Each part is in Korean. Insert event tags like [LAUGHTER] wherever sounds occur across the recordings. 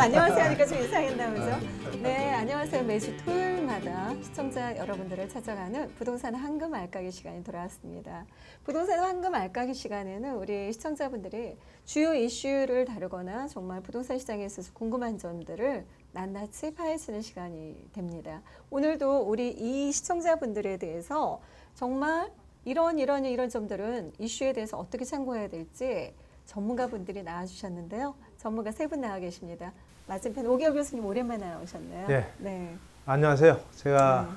안녕하세요 하니까 좀 이상했나 보죠? 네, 안녕하세요. 매주 토요일마다 시청자 여러분들을 찾아가는 부동산 황금 알까기 시간이 돌아왔습니다. 부동산 황금 알까기 시간에는 우리 시청자분들이 주요 이슈를 다루거나 정말 부동산 시장에 있어서 궁금한 점들을 낱낱이 파헤치는 시간이 됩니다. 오늘도 우리 이 시청자분들에 대해서 정말 이런 이런 이런 점들은 이슈에 대해서 어떻게 참고해야 될지 전문가분들이 나와주셨는데요. 전문가 세 분 나와 계십니다. 맞은편 오기혁 교수님 오랜만에 나오셨네요. 네. 네. 안녕하세요. 제가 네.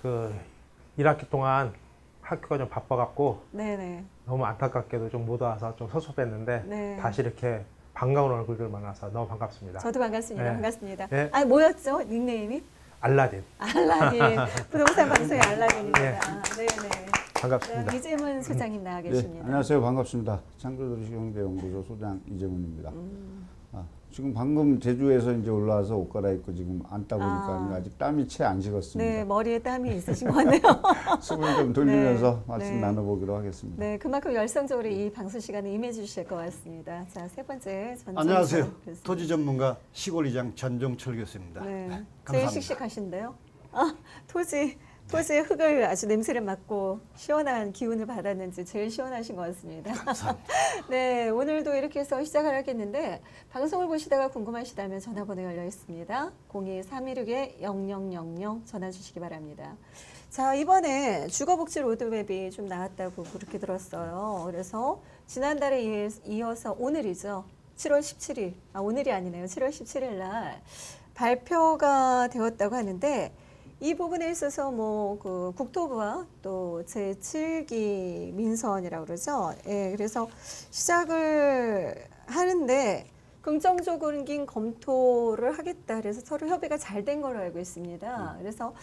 그 1학기 동안 학교가 좀 바빠갖고 네네. 너무 안타깝게도 좀 못 와서 좀 섭섭했는데 네. 다시 이렇게 반가운 얼굴들 만나서 너무 반갑습니다. 저도 반갑습니다. 네. 반갑습니다. 네. 아 뭐였죠 닉네임이? 알라딘 알라딘 [LAUGHS] 부동산 방송의 알라딘입니다. 네. 아, 네네. 반갑습니다. 네, 이재문 소장님 나와 네, 계십니다. 안녕하세요. 반갑습니다. 창조도시경제연구소 소장 이재문입니다. 음. 아, 지금 방금 제주에서 이제 올라와서 옷 갈아입고 지금 앉다 보니까 아. 아. 직 땀이 채안네 식었습니다. 머리에 땀이 [LAUGHS] 있으신 것 같네요. [LAUGHS] 숨을 좀 돌리면서 네, 말씀 네. 나눠보기로 하겠습니다. 네, 그만큼 열성적으로 이 방송 시간에 임해 주실 것 같습니다. 자, 세 번째 전정철 안녕하세요. 교수님. 토지 전문가 시골이장 전종철 교수입니다. 네, 제일 감사합니다. 씩씩하신데요. 아, 토지 토지의 흙을 아주 냄새를 맡고 시원한 기운을 받았는지 제일 시원하신 것 같습니다. [LAUGHS] 네, 오늘도 이렇게 해서 시작을 하겠는데 방송을 보시다가 궁금하시다면 전화번호 열려 있습니다. 02-316-0000 전화 주시기 바랍니다. 자, 이번에 주거복지 로드맵이 좀 나왔다고 그렇게 들었어요. 그래서 지난달에 이어- 이어서 오늘이죠. 7월 17일, 아, 오늘이 아니네요. 7월 17일 날 발표가 되었다고 하는데 이 부분에 있어서 뭐 그 국토부와 또 제7기 민선이라고 그러죠. 예, 그래서 시작을 하는데 긍정적인 검토를 하겠다. 그래서 서로 협의가 잘 된 걸로 알고 있습니다. 그래서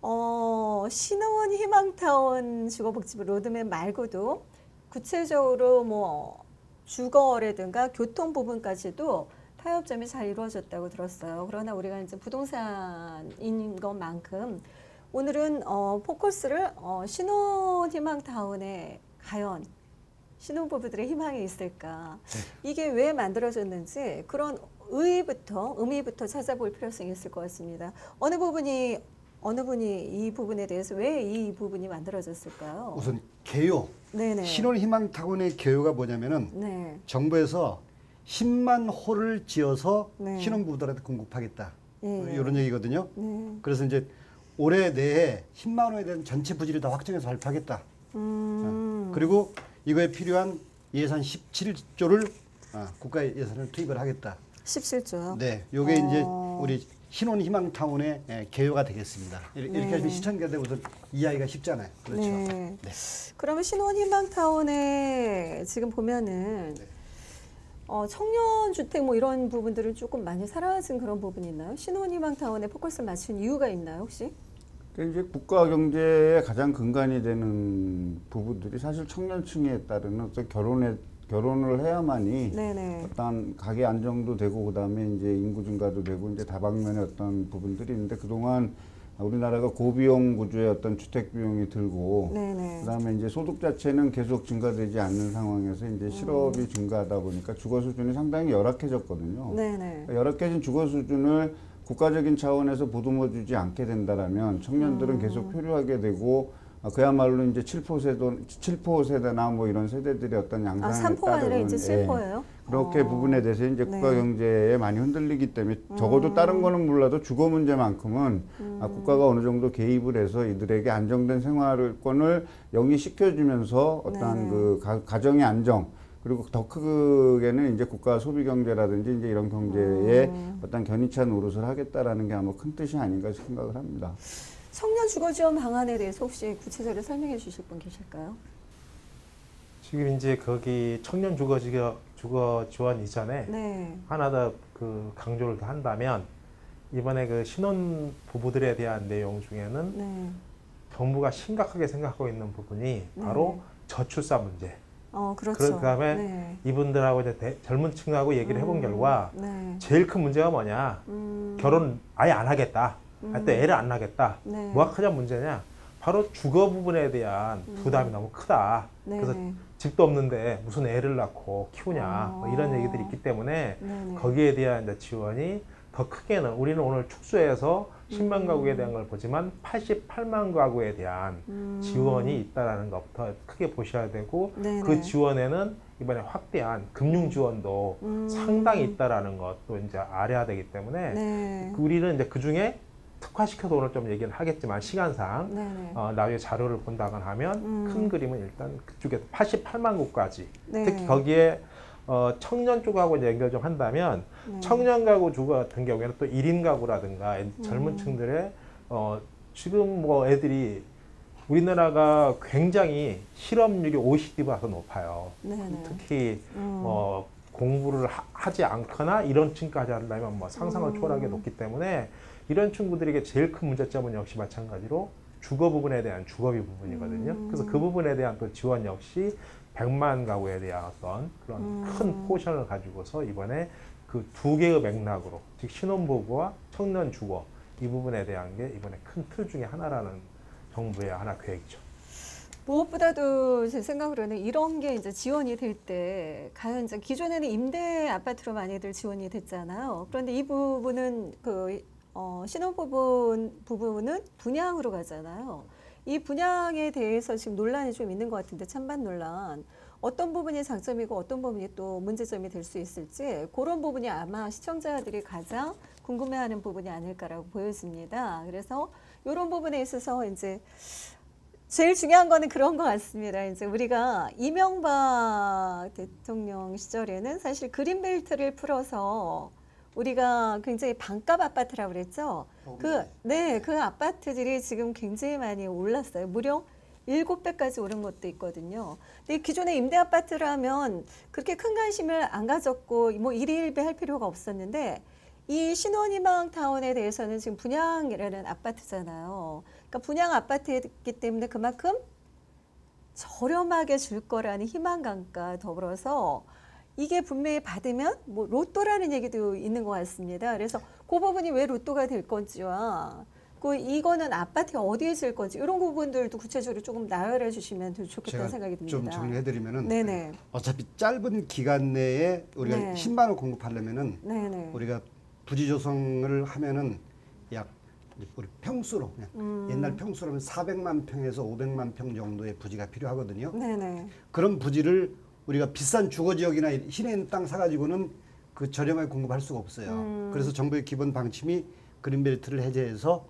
어, 신호원 희망타운 주거복지부 로드맵 말고도 구체적으로 뭐 주거라든가 교통 부분까지도 타협점이 잘 이루어졌다고 들었어요. 그러나 우리가 이제 부동산인 것만큼 오늘은 어, 포커스를 어, 신혼희망타운에 과연 신혼부부들의 희망이 있을까? 이게 왜 만들어졌는지 그런 의의부터 의미부터 찾아볼 필요성이 있을 것 같습니다. 어느 부분이 어느 분이 이 부분에 대해서 왜 이 부분이 만들어졌을까요? 우선 개요. 네네. 신혼희망 타운의 개요가 뭐냐면은 네. 정부에서 10만 호를 지어서 네. 신혼부부들한테 공급하겠다. 예. 이런 얘기거든요. 네. 그래서 이제 올해 내에 10만 호에 대한 전체 부지를 다 확정해서 발표하겠다. 음. 그리고 이거에 필요한 예산 17조를 아, 국가 예산을 투입을 하겠다. 17조요. 네, 요게 어. 이제 우리 신혼 희망 타운의 예, 개요가 되겠습니다. 이렇게 네. 하시면 시청자들 우선 이해하기가 쉽잖아요. 그렇죠. 네. 네. 그러면 신혼 희망 타운에 지금 보면은 네. 어, 청년 주택 뭐 이런 부분들은 조금 많이 사라진 그런 부분이 있나요? 신혼희망 타운에 포커스를 맞춘 이유가 있나요, 혹시? 그러니까 이제 국가 경제의 가장 근간이 되는 부분들이 사실 청년층에 따른 어떤 결혼에 결혼을 해야만이 네네. 어떤 가계 안정도 되고 그다음에 이제 인구 증가도 되고 이제 다방면의 어떤 부분들이 있는데 그동안 우리나라가 고비용 구조의 어떤 주택 비용이 들고 네네. 그다음에 이제 소득 자체는 계속 증가되지 않는 상황에서 이제 실업이 증가하다 보니까 주거 수준이 상당히 열악해졌거든요. 네네. 그러니까 열악해진 주거 수준을 국가적인 차원에서 보듬어 주지 않게 된다라면 청년들은 음. 계속 표류하게 되고 어, 그야말로 이제 7포 세대, 7포 세대나 뭐 이런 세대들의 어떤 아, 양상에 3포가 아니라 따른 이제 예, 7포예요? 그렇게 어. 부분에 대해서 이제 국가 네. 경제에 많이 흔들리기 때문에 음. 적어도 다른 거는 몰라도 주거 문제만큼은 아, 국가가 어느 정도 개입을 해서 이들에게 안정된 생활권을 영위시켜주면서 어떠한 네. 그 가, 가정의 안정 그리고 더 크게는 이제 국가 소비 경제라든지 이제 이런 경제에 음. 어떤 견인찬 노릇을 하겠다라는 게 아마 큰 뜻이 아닌가 생각을 합니다. 청년 주거 지원 방안에 대해서 혹시 구체적으로 설명해 주실 분 계실까요? 지금 이제 거기 청년 주거 주거 지원 이전에 네. 하나 더 그 강조를 더 한다면 이번에 그 신혼 부부들에 대한 내용 중에는 네. 정부가 심각하게 생각하고 있는 부분이 바로 저출산 문제. 어, 그렇죠. 그 다음에 네. 이분들하고 이제 대- 젊은 층하고 얘기를 해본 음, 결과 네. 제일 큰 문제가 뭐냐? 음, 결혼 아예 안 하겠다. 할때 애를 안 낳겠다. 네. 뭐가 크냐 문제냐? 바로 주거 부분에 대한 부담이 너무 크다. 네. 그래서 네. 집도 없는데 무슨 애를 낳고 키우냐 뭐 이런 어. 얘기들이 있기 때문에 네네. 거기에 대한 이제 지원이 더 크게는 우리는 오늘 축소해서 10만 가구에 대한 걸 보지만 88만 가구에 대한 음. 지원이 있다라는 것부터 크게 보셔야 되고 네네. 그 지원에는 이번에 확대한 금융 지원도 음. 상당히 있다라는 것도 이제 알아야 되기 때문에 네. 그 우리는 이제 그 중에 특화시켜서 오늘 좀 얘기를 하겠지만 시간상 네네. 어, 나중에 자료를 본다곤 하면 음. 큰 그림은 일단 그쪽에 88만 곳까지 네. 특히 거기에 어, 청년 쪽하고 연결 좀 한다면 네. 청년 가구 주 같은 경우에는 또 1인 가구라든가 음. 젊은 층들의 어, 지금 뭐 애들이 우리나라가 굉장히 실업률이 OECD보다 높아요. 네네. 특히 음. 어, 공부를 하, 지 않거나 이런 층까지 한다면 뭐 상상을 음. 초월하게 높기 때문에 이런 친구들에게 제일 큰 문제점은 역시 마찬가지로 주거 부분에 대한 주거비 부분이거든요. 음. 그래서 그 부분에 대한 또 지원 역시 100만 가구에 대한 어떤 그런 음. 큰 포션을 가지고서 이번에 그 두 개의 맥락으로 즉 신혼부부와 청년 주거 이 부분에 대한 게 이번에 큰 틀 중에 하나라는 정부의 하나 계획이죠. 무엇보다도 제 생각으로는 이런 게 이제 지원이 될 때 과연 이제 기존에는 임대 아파트로 많이들 지원이 됐잖아요. 그런데 이 부분은 그 어, 신혼부부 부부는 분양으로 가잖아요. 이 분양에 대해서 지금 논란이 좀 있는 것 같은데 찬반 논란. 어떤 부분이 장점이고 어떤 부분이 또 문제점이 될 수 있을지 그런 부분이 아마 시청자들이 가장 궁금해하는 부분이 아닐까라고 보여집니다. 그래서 이런 부분에 있어서 이제 제일 중요한 거는 그런 것 같습니다. 이제 우리가 이명박 대통령 시절에는 사실 그린벨트를 풀어서 우리가 굉장히 반값 아파트라고 그랬죠. 그, 네, 그 아파트들이 지금 굉장히 많이 올랐어요. 무려 일곱 배까지 오른 것도 있거든요. 근데 기존에 임대 아파트라면 그렇게 큰 관심을 안 가졌고 뭐 일일비 할 필요가 없었는데 이 신혼희망 타운에 대해서는 지금 분양이라는 아파트잖아요. 그러니까 분양 아파트이기 때문에 그만큼 저렴하게 줄 거라는 희망감과 더불어서 이게 분명히 받으면 뭐 로또라는 얘기도 있는 것 같습니다. 그래서 그 부분이 왜 로또가 될 건지와 그 이거는 아파트가 어디에 질 건지 이런 부분들도 구체적으로 조금 나열해 주시면 더 좋겠다는 생각이 듭니다. 좀 정리해 드리면은 네네. 어차피 짧은 기간 내에 우리가 네. 10만 원 공급하려면은 네네. 우리가 부지 조성을 하면은 약 우리 평수로 그냥 음. 옛날 평수로는 400만 평에서 500만 평 정도의 부지가 필요하거든요. 네네. 그런 부지를 우리가 비싼 주거 지역이나 시내에 있는 땅 사가지고는 그 저렴하게 공급할 수가 없어요. 음. 그래서 정부의 기본 방침이 그린벨트를 해제해서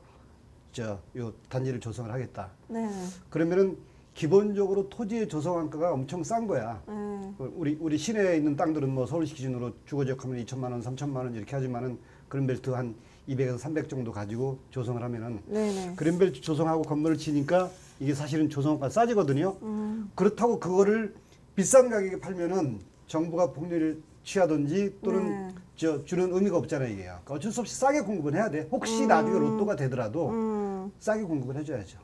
저요 단지를 조성을 하겠다. 네. 그러면은 기본적으로 토지의 조성 한가가 엄청 싼 거야. 네. 그 우리 우리 시내에 있는 땅들은 뭐 서울시 기준으로 주거지역 하면 2천만 원, 3천만 원 이렇게 하지만은 그린벨트 한 200에서 300 정도 가지고 조성을 하면은 네네. 그린벨트 조성하고 건물을 지니까 이게 사실은 조성가 싸지거든요. 음. 그렇다고 그거를 비싼 가격에 팔면은 정부가 폭리를 취하든지 또는 네. 저 주는 의미가 없잖아요, 이게. 그러니까 어쩔 수 없이 싸게 공급은 해야 돼. 혹시 음. 나중에 로또가 되더라도 음. 싸게 공급을 해줘야죠.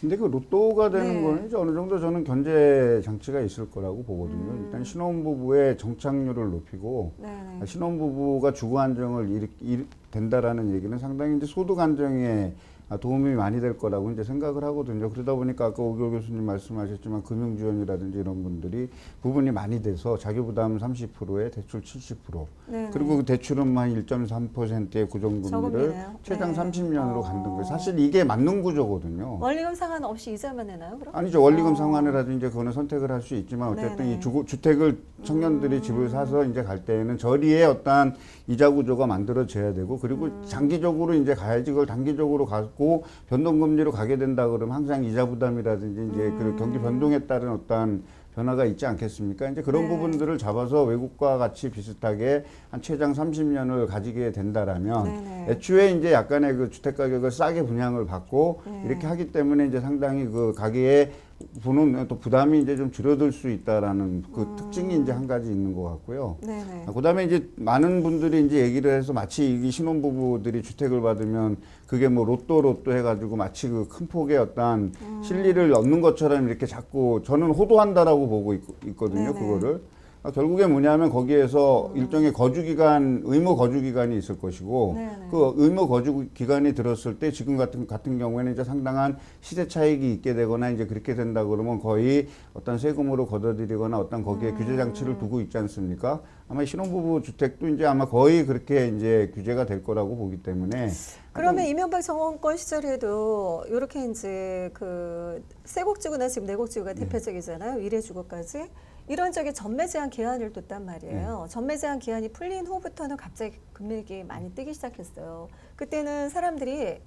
근데 그 로또가 되는 네. 거는 이제 어느 정도 저는 견제 장치가 있을 거라고 보거든요. 음. 일단 신혼부부의 정착률을 높이고 네네. 신혼부부가 주거 안정을 일, 일, 된다라는 얘기는 상당히 이제 소득 안정에 도움이 많이 될 거라고 이제 생각을 하거든요. 그러다 보니까 아까 오교 교수님 말씀하셨지만 금융 지원이라든지 이런 분들이 부분이 많이 돼서 자기 부담 30%에 대출 70% 네네. 그리고 그 대출은 한 1.3%의 고정금리를. 최장 네. 30년으로 어. 가는 거예요. 사실 이게 맞는 구조거든요. 원리금 상환 없이 이자만 내나요? 그럼? 아니죠. 원리금 어. 상환이라든지 그거는 선택을 할 수 있지만 어쨌든 네네. 이 주거, 주택을 청년들이 집을 사서 이제 갈 때에는 저리에 어떠한 이자 구조가 만들어져야 되고 그리고 음. 장기적으로 이제 가야지 그걸 단기적으로 갖고 변동금리로 가게 된다 그러면 항상 이자 부담이라든지 이제 음. 그 경기 변동에 따른 어떠한 변화가 있지 않겠습니까? 이제 그런 네. 부분들을 잡아서 외국과 같이 비슷하게 한 최장 30년을 가지게 된다라면 네네. 애초에 이제 약간의 그 주택 가격을 싸게 분양을 받고 네. 이렇게 하기 때문에 이제 상당히 그 가게에 부는 또 부담이 이제 좀 줄어들 수 있다라는 그 음. 특징이 이제 한 가지 있는 것 같고요. 네네. 아, 그다음에 이제 많은 분들이 이제 얘기를 해서 마치 이 신혼 부부들이 주택을 받으면 그게 뭐 로또 로또 해가지고 마치 그 큰 폭의 어떤 음. 실리를 얻는 것처럼 이렇게 자꾸 저는 호도한다라고 보고 있, 거든요. 그거를. 그러니까 결국에 뭐냐면 거기에서 음. 일종의 거주 기간, 의무 거주 기간이 있을 것이고 네네. 그 의무 거주 기간이 들었을 때 지금 같은 같은 경우에는 이제 상당한 시세 차익이 있게 되거나 이제 그렇게 된다 그러면 거의 어떤 세금으로 걷어들이거나 어떤 거기에 음. 규제 장치를 두고 있지 않습니까? 아마 신혼부부 주택도 이제 아마 거의 그렇게 이제 규제가 될 거라고 보기 때문에 그러면 이명박 정권 시절에도 이렇게 이제 그 세곡지구나 지금 내곡지구가 대표적이잖아요. 위례주거까지 이런 적에 전매 제한 기한을 뒀단 말이에요. 전매 제한 기한이 풀린 후부터는 갑자기 금액이 많이 뜨기 시작했어요. 그때는 사람들이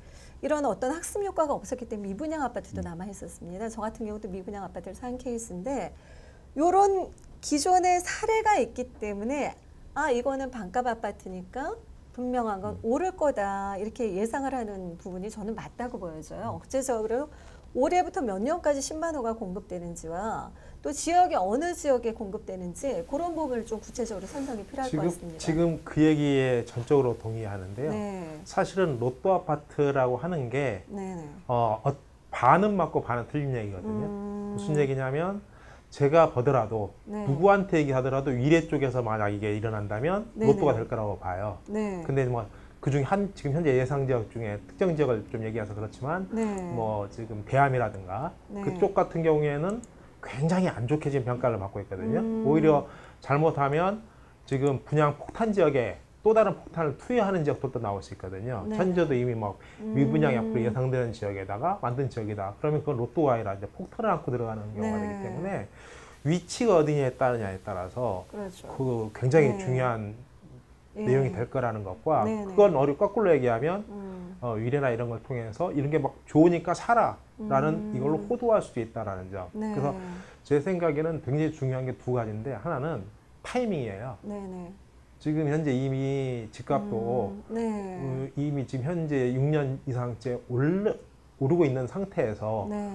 이런 어떤 학습 효과가 없었기 때문에 미분양 아파트도 남아 있었습니다. 저 같은 경우도 미분양 아파트를 산 케이스인데 요런 기존의 사례가 있기 때문에 아 이거는 반값 아파트니까 분명한 건 오를 거다 이렇게 예상을 하는 부분이 저는 맞다고 보여져요. 국제적으로 올해부터 몇 년까지 10만 호가 공급되는지와 또 지역이 어느 지역에 공급되는지 그런 부분을 좀 구체적으로 선정이 필요할 것 지금 같습니다. 지금 그 얘기에 전적으로 동의하는데요. 네, 사실은 로또 아파트라고 하는 게 네, 네. 어, 어, 반은 맞고 반은 틀린 얘기거든요. 음, 무슨 얘기냐면 제가 보더라도 네. 누구한테 얘기하더라도 위례 쪽에서 만약 이게 일어난다면 네네. 로또가 될 거라고 봐요. 네, 근데 뭐 그중에 한 지금 현재 예상 지역 중에 특정 지역을 좀 얘기해서 그렇지만 네, 뭐 지금 대암이라든가 네. 그쪽 같은 경우에는 굉장히 안 좋게 지금 평가를 받고 있거든요. 음. 오히려 잘못하면 지금 분양 폭탄 지역에 또 다른 폭탄을 투여하는 지역도 또 나올 수 있거든요. 네. 현재도 이미 막 음. 미분양이 앞으로 예상되는 지역에다가 만든 지역이다. 그러면 그건 로또가 아니라 이제 폭탄을 안고 들어가는 경우가 네. 되기 때문에 위치가 어디냐에 따르냐에 따라서 그렇죠. 그 굉장히 네. 중요한 예. 내용이 될 거라는 것과 네, 네. 그건 어리 거꾸로 얘기하면 음, 어, 위례나 이런 걸 통해서 이런 게 막 좋으니까 사라 라는 음. 이걸로 호도할 수도 있다라는 점. 네. 그래서 제 생각에는 굉장히 중요한 게 두 가지인데 하나는 타이밍이에요. 네, 네. 지금 현재 이미 집값도 음, 네. 어, 이미 지금 현재 6년 이상째 올르, 오르고 있는 상태에서 네.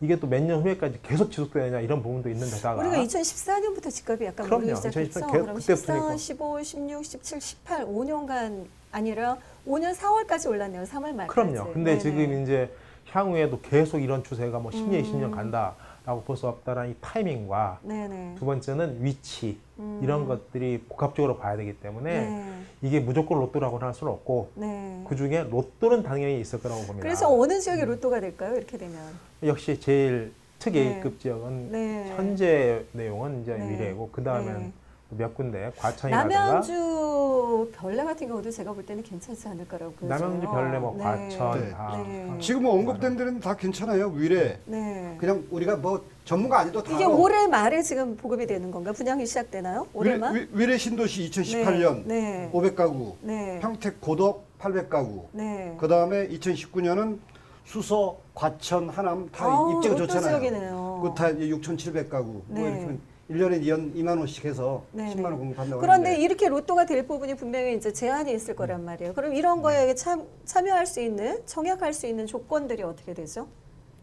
이게 또 몇 년 후에까지 계속 지속되느냐 이런 부분도 있는 데다가 우리가 2014년부터 집값이 약간 그럼요. 오르기 시작했죠. 2014 그럼 14, 그때부터니까. 15, 16, 17, 18, 5년간 아니라 5년 4월까지 올랐네요. 3월 말까지. 그럼요. 근데 네네. 지금 이제 향후에도 계속 이런 추세가 뭐 10년, 음. 20년 간다라고 볼 수 없다는 이 타이밍과 네네. 두 번째는 위치 음. 이런 것들이 복합적으로 봐야 되기 때문에 네. 이게 무조건 로또라고는 할 수는 없고 네. 그 중에 로또는 당연히 있을 거라고 봅니다. 그래서 어느 지역이 로또가 될까요? 이렇게 되면. 역시 제일 특 네. 지역은 네. 현재 내용은 이제 네. 위례고 그 다음엔 네. 몇 군데 과천이라든가 남양주 별내 같은 경우도 제가 볼 때는 괜찮지 않을까라고 보여요. 남양주 별내 뭐 네. 과천 네. 다 네. 지금 뭐 언급된 데는 다 괜찮아요. 위례. 네. 그냥 우리가 뭐 전문가 아니도 다 이게 알아. 올해 말에 지금 보급이 되는 건가? 분양이 시작되나요? 올해 말? 위- 위례 신도시 2018년 네. 500가구, 네. 평택 고덕 800가구. 네. 그 다음에 2019년은 수서, 과천, 하남 다 아우, 입지가 좋잖아요. 지역이네요. 그다 6,700가구. 네. 뭐 이렇게 1년에 2원, 2만 원씩 해서 네, 10만 네. 원 공급한다고 그런데 하는데 이렇게 로또가 될 부분이 분명히 이제 제한이 있을 거란 말이에요. 그럼 이런 거에 참, 참여할 수 있는, 청약할 수 있는 조건들이 어떻게 되죠?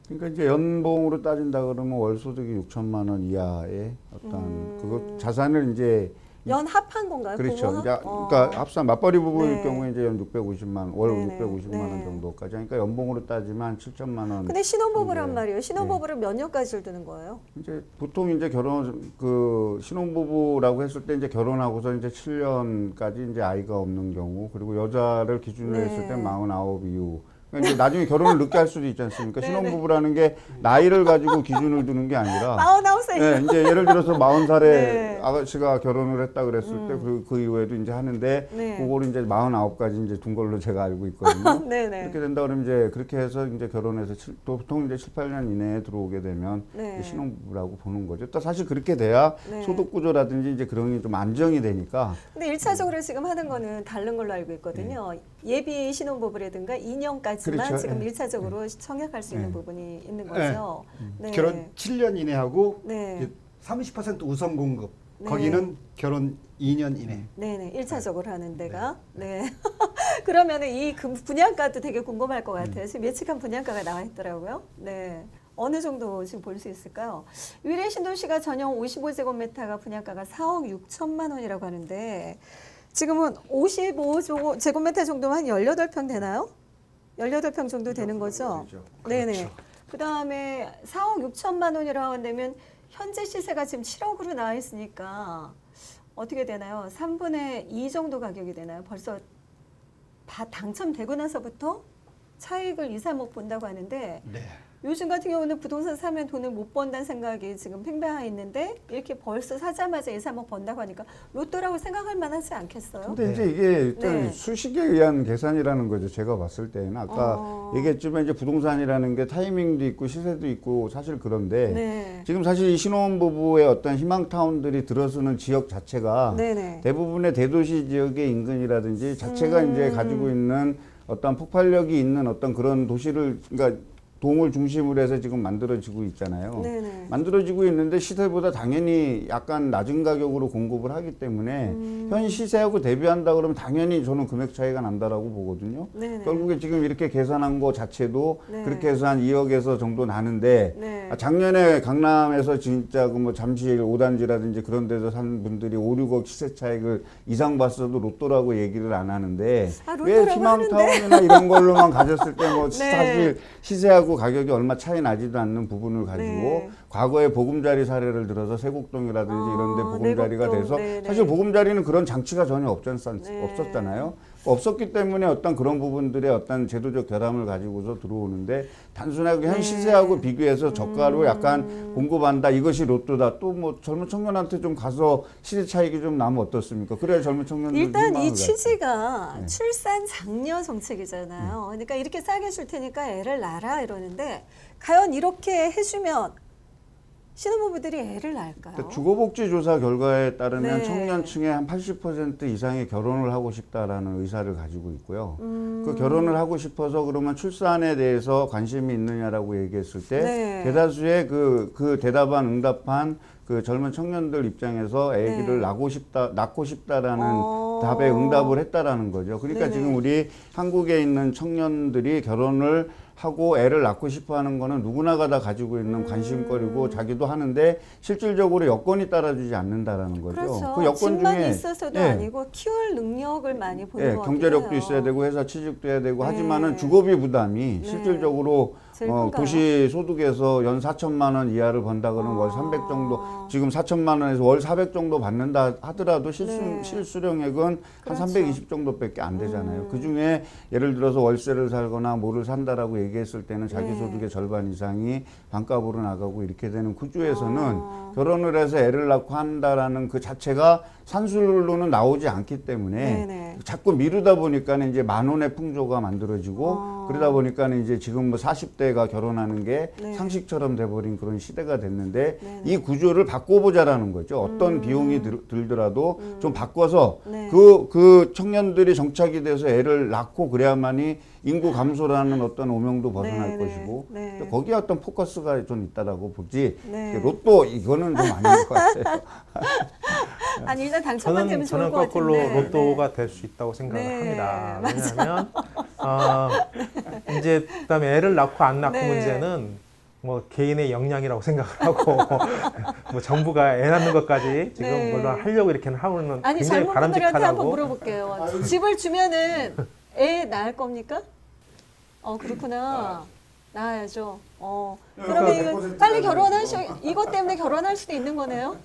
그러니까 이제 연봉으로 따진다 그러면 월 소득이 6천만 원 이하의 어떤 음. 그거 자산을 이제 연 합한 건가요? 그렇죠. 합? 어. 그러니까 합산 맞벌이 부부일 네. 경우에 이제 연 650만 원, 월 네네. 650만 원 네. 정도까지. 그러니까 연봉으로 따지면 7천만 원. 근데 신혼부부란 네. 말이에요. 신혼부부를 몇 년까지를 두는 거예요? 이제 보통 이제 결혼 그 신혼부부라고 했을 때 이제 결혼하고서 이제 7년까지 이제 아이가 없는 경우 그리고 여자를 기준으로 네. 했을 때 49 이후 그러니까 나중에 결혼을 늦게 할 수도 있지 않습니까? 네네. 신혼부부라는 게 나이를 가지고 기준을 두는 게 아니라 마흔아홉 살. 네, 이제 예를 들어서 40살에 네. 아가씨가 결혼을 했다 그랬을 음. 때그 그 이후에도 이제 하는데 네. 그거를 이제 49까지 이제 둔 걸로 제가 알고 있거든요. 네네. [LAUGHS] 그렇게 된다 그러면 이제 그렇게 해서 이제 결혼해서 칠- 또 보통 이제 7, 8년 이내에 들어오게 되면 네. 신혼부부라고 보는 거죠. 또 사실 그렇게 돼야 네. 소득 구조라든지 이제 그런 게 좀 안정이 되니까 근데 일차적으로 지금 하는 거는 다른 걸로 알고 있거든요. 예비 신혼부부라든가 2년까지만 네. 그렇죠. 지금 네. 일차적으로 청약할 수 있는 네. 부분이 있는 거죠. 네. 결혼 7년 이내하고 네. 30% 우선 공급. 네. 거기는 결혼 2년 이내. 네네. 일차적으로 하는 데가. 네. [LAUGHS] 그러면은 이 금- 분양가도 되게 궁금할 것 같아요. 지금 예측한 분양가가 나와 있더라고요. 네. 어느 정도 지금 볼 수 있을까요? 위례 신도시가 전용 55제곱미터가 분양가가 4억 6천만 원이라고 하는데 지금은 55 제곱미터 정도면 한 18평 되나요? 18평 정도 되는 거죠? 그렇죠. 네네. 그 다음에 4억 6천만 원이라고 한다면 현재 시세가 지금 7억으로 나와 있으니까 어떻게 되나요? 3분의 2 정도 가격이 되나요? 벌써 다 당첨되고 나서부터 차익을 2, 3억 본다고 하는데 네. 요즘 같은 경우는 부동산 사면 돈을 못 번다는 생각이 지금 팽배해 있는데 이렇게 벌써 사자마자 2, 3억 번다고 하니까 로또라고 생각할 만하지 않겠어요? 근데 이제 이게 일단 네. 수식에 의한 계산이라는 거죠. 제가 봤을 때는 아까 어. 얘기했지만 이제 부동산이라는 게 타이밍도 있고 시세도 있고 사실 그런데 네. 지금 사실 이 신혼 부부의 어떤 희망 타운들이 들어서는 지역 자체가 네네. 대부분의 대도시 지역의 인근이라든지 자체가 음. 이제 가지고 있는 어떤 폭발력이 있는 어떤 그런 도시를 그러니까 동을 중심으로 해서 지금 만들어지고 있잖아요. 네네. 만들어지고 있는데 시세보다 당연히 약간 낮은 가격으로 공급을 하기 때문에 음. 현 시세하고 대비한다 그러면 당연히 저는 금액 차이가 난다라고 보거든요. 네네. 결국에 지금 이렇게 계산한 거 자체도 네. 그렇게 해서 한 2억에서 정도 나는데 네. 아, 작년에 강남에서 진짜 그 뭐 잠실 5단지라든지 그런 데서 산 분들이 5, 6억 시세 차익을 이상 봤어도 로또라고 얘기를 안 하는데 아, 왜 희망타운이나 이런 걸로만 가졌을 때 뭐 [LAUGHS] 네. 사실 시세하고 가격이 얼마 차이 나지도 않는 부분을 가지고 네. 과거에 보금자리 사례를 들어서 세곡동이라든지 아, 이런 데 보금자리가 내곡동. 돼서 네, 네. 사실 보금자리는 그런 장치가 전혀 없었, 네. 없었잖아요. 없었기 때문에 어떤 그런 부분들의 어떤 제도적 결함을 가지고서 들어오는데 단순하게 현 네. 시세하고 비교해서 저가로 음. 약간 공급한다 이것이 로또다 또 뭐 젊은 청년한테 좀 가서 시세 차익이 좀 나면 어떻습니까? 그래야 젊은 청년들 일단 이 취지가 출산 장려 정책이잖아요. 음. 그러니까 이렇게 싸게 줄 테니까 애를 낳아라 이러는데 과연 이렇게 해주면 신혼부부들이 애를 낳을까요? 그러니까 주거복지조사 결과에 따르면 네. 청년층의 한 80% 이상이 결혼을 하고 싶다라는 의사를 가지고 있고요. 음. 그 결혼을 하고 싶어서 그러면 출산에 대해서 관심이 있느냐라고 얘기했을 때 네. 대다수의 그, 그 대답한 응답한 그 젊은 청년들 입장에서 아기를 네. 낳고 싶다, 낳고 싶다라는 어. 답에 응답을 했다라는 거죠. 그러니까 네네. 지금 우리 한국에 있는 청년들이 결혼을 하고 애를 낳고 싶어 하는 거는 누구나가 다 가지고 있는 음. 관심거리고 자기도 하는데 실질적으로 여건이 따라주지 않는다라는 거죠. 그렇죠. 그 여건 중에 있어서도 예. 아니고 키울 능력을 많이 보는 예, 것 경제력도. 있어야 되고 회사 취직도 해야 되고 네. 하지만은 주거비 부담이 네. 실질적으로 어? 도시 소득에서 연 4천만 원 이하를 번다 그러면 월 아. 300 정도 지금 4천만 원에서 월 400 정도 받는다 하더라도 실수 네. 실수령액은 한 그렇죠. 320 정도밖에 안 되잖아요. 음. 그 중에 예를 들어서 월세를 살거나 뭐를 산다라고 얘기했을 때는 자기 네. 소득의 절반 이상이 반값으로 나가고 이렇게 되는 구조에서는 아. 결혼을 해서 애를 낳고 한다라는 그 자체가 산술로는 나오지 않기 때문에 네네. 자꾸 미루다 보니까는 이제 만 원의 풍조가 만들어지고 아. 그러다 보니까는 이제 지금 뭐 40대가 결혼하는 게 네. 상식처럼 돼버린 그런 시대가 됐는데 네네. 이 구조를 바꿔보자라는 거죠. 어떤 음. 비용이 들, 들더라도 좀 바꿔서 네. 그, 그 청년들이 정착이 돼서 애를 낳고 그래야만이 인구 감소라는 어떤 오명도 벗어날 네네. 것이고 네. 거기에 어떤 포커스가 좀 있다라고 보지 네. 로또 이거는 좀 아닌 것 같아요. [LAUGHS] 아니 일단 당첨만 되면 저는 좋을 저는 것 거꾸로 같은데. 로또가 될 수 있다고 생각을 네, 합니다. 왜냐하면 어, 이제 그다음에 애를 낳고 안 낳고 네. 문제는 뭐 개인의 역량이라고 생각을 하고 [LAUGHS] 뭐 정부가 애 낳는 것까지 지금 네. 물론 하려고 이렇게는 하고는 아니 굉장히 젊은 분들한테 한번 바람직하다고 물어볼게요. 집을 주면은 애 낳을 겁니까? 어 그렇구나. 낳아야죠. 어 그러면 그러니까 이거 100% 빨리 결혼하시 이것 때문에 결혼할 수도 있는 거네요.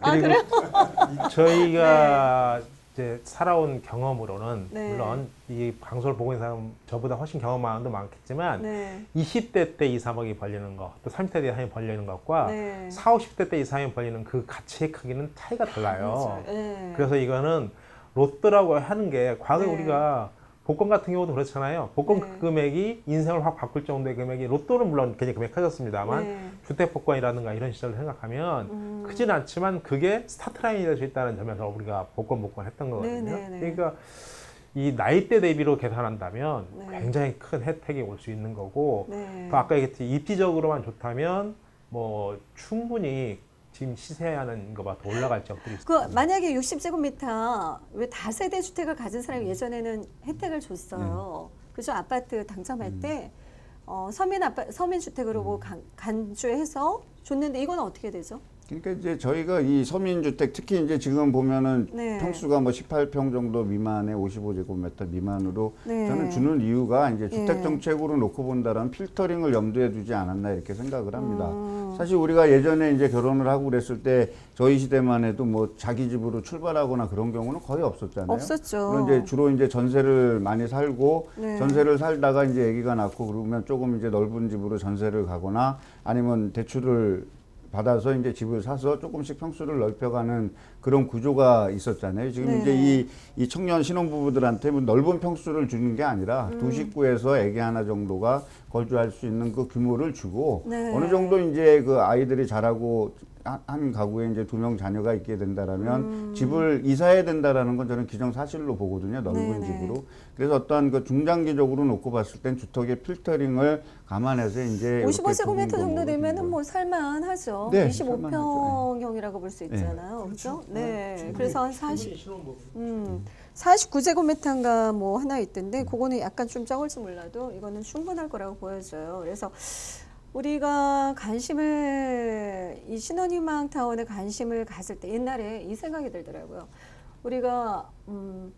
아 그리고 그래요? 저희가 이제 살아온 경험으로는 네. 물론 이 방송을 보고 있는 사람 저보다 훨씬 경험 많은 도 많겠지만 네. 20대 때 2, 3억이 벌리는 것, 또 30대 때 이상이 벌리는 것과 네. 4, 50대 때 이상이 벌리는 그 가치의 크기는 차이가 달라요. 맞아요. 네. 그래서 이거는 로또라고 하는 게 과거에 네. 우리가 복권 같은 경우도 그렇잖아요. 복권 네. 그 금액이 인생을 확 바꿀 정도의 금액이 로또는 물론 굉장히 금액 커졌습니다만 네. 주택 복권이라든가 이런 시절을 생각하면 음. 크지는 않지만 그게 스타트라인이 될 수 있다는 점에서 우리가 복권 복권 했던 거거든요. 네, 네, 네. 그러니까 이 나이대 대비로 계산한다면 네. 굉장히 큰 혜택이 올 수 있는 거고 네. 또 아까 얘기했듯이 입지적으로만 좋다면 뭐 충분히 지금 시세하는 것보다 더 올라갈 있어요. 그 만약에 60제곱미터 왜 다세대 주택을 가진 사람이 예전에는 혜택을 줬어요. 그죠? 아파트 당첨할 때 어, 서민 아파 서민 주택으로 뭐 간, 간주해서 줬는데 이건 어떻게 되죠? 그러니까 이제 저희가 이 서민주택 특히 이제 지금 보면은 네. 평수가 뭐 18평 정도 미만의 55제곱미터 미만으로 네. 저는 주는 이유가 이제 주택 예. 정책으로 놓고 본다라는 필터링을 염두에 두지 않았나 이렇게 생각을 합니다. 음. 사실 우리가 예전에 이제 결혼을 하고 그랬을 때 저희 시대만 해도 뭐 자기 집으로 출발하거나 그런 경우는 거의 없었잖아요. 없었죠. 그럼 이제 주로 이제 전세를 많이 살고 네. 전세를 살다가 이제 아기가 낳고 그러면 조금 이제 넓은 집으로 전세를 가거나 아니면 대출을 받아서 이제 집을 사서 조금씩 평수를 넓혀가는 그런 구조가 있었잖아요. 지금 네. 이제 이, 이 청년 신혼부부들한테 뭐 넓은 평수를 주는 게 아니라 음. 두 식구에서 아기 하나 정도가 거주할 수 있는 그 규모를 주고 네. 어느 정도 이제 그 아이들이 자라고 한- 한 가구에 이제 두 명 자녀가 있게 된다라면 음. 집을 이사해야 된다라는 건 저는 기정 사실로 보거든요. 넓은 네네. 집으로. 그래서 어떠한 그 중장기적으로 놓고 봤을 땐 주택의 필터링을 감안해서 이제 55제곱미터 정도 되면은 뭐 살만하죠. 네, 25평형이라고 볼수 네. 있잖아요. 그렇죠? 네. 그래서 한 40, 신혼부부. 음, 49제곱미터인가 뭐 하나 있던데 그거는 약간 좀 적을지 몰라도 이거는 충분할 거라고 보여져요. 그래서 우리가 관심을 이 신혼희망 타운에 관심을 가질 때 옛날에 이 생각이 들더라고요. 우리가 음,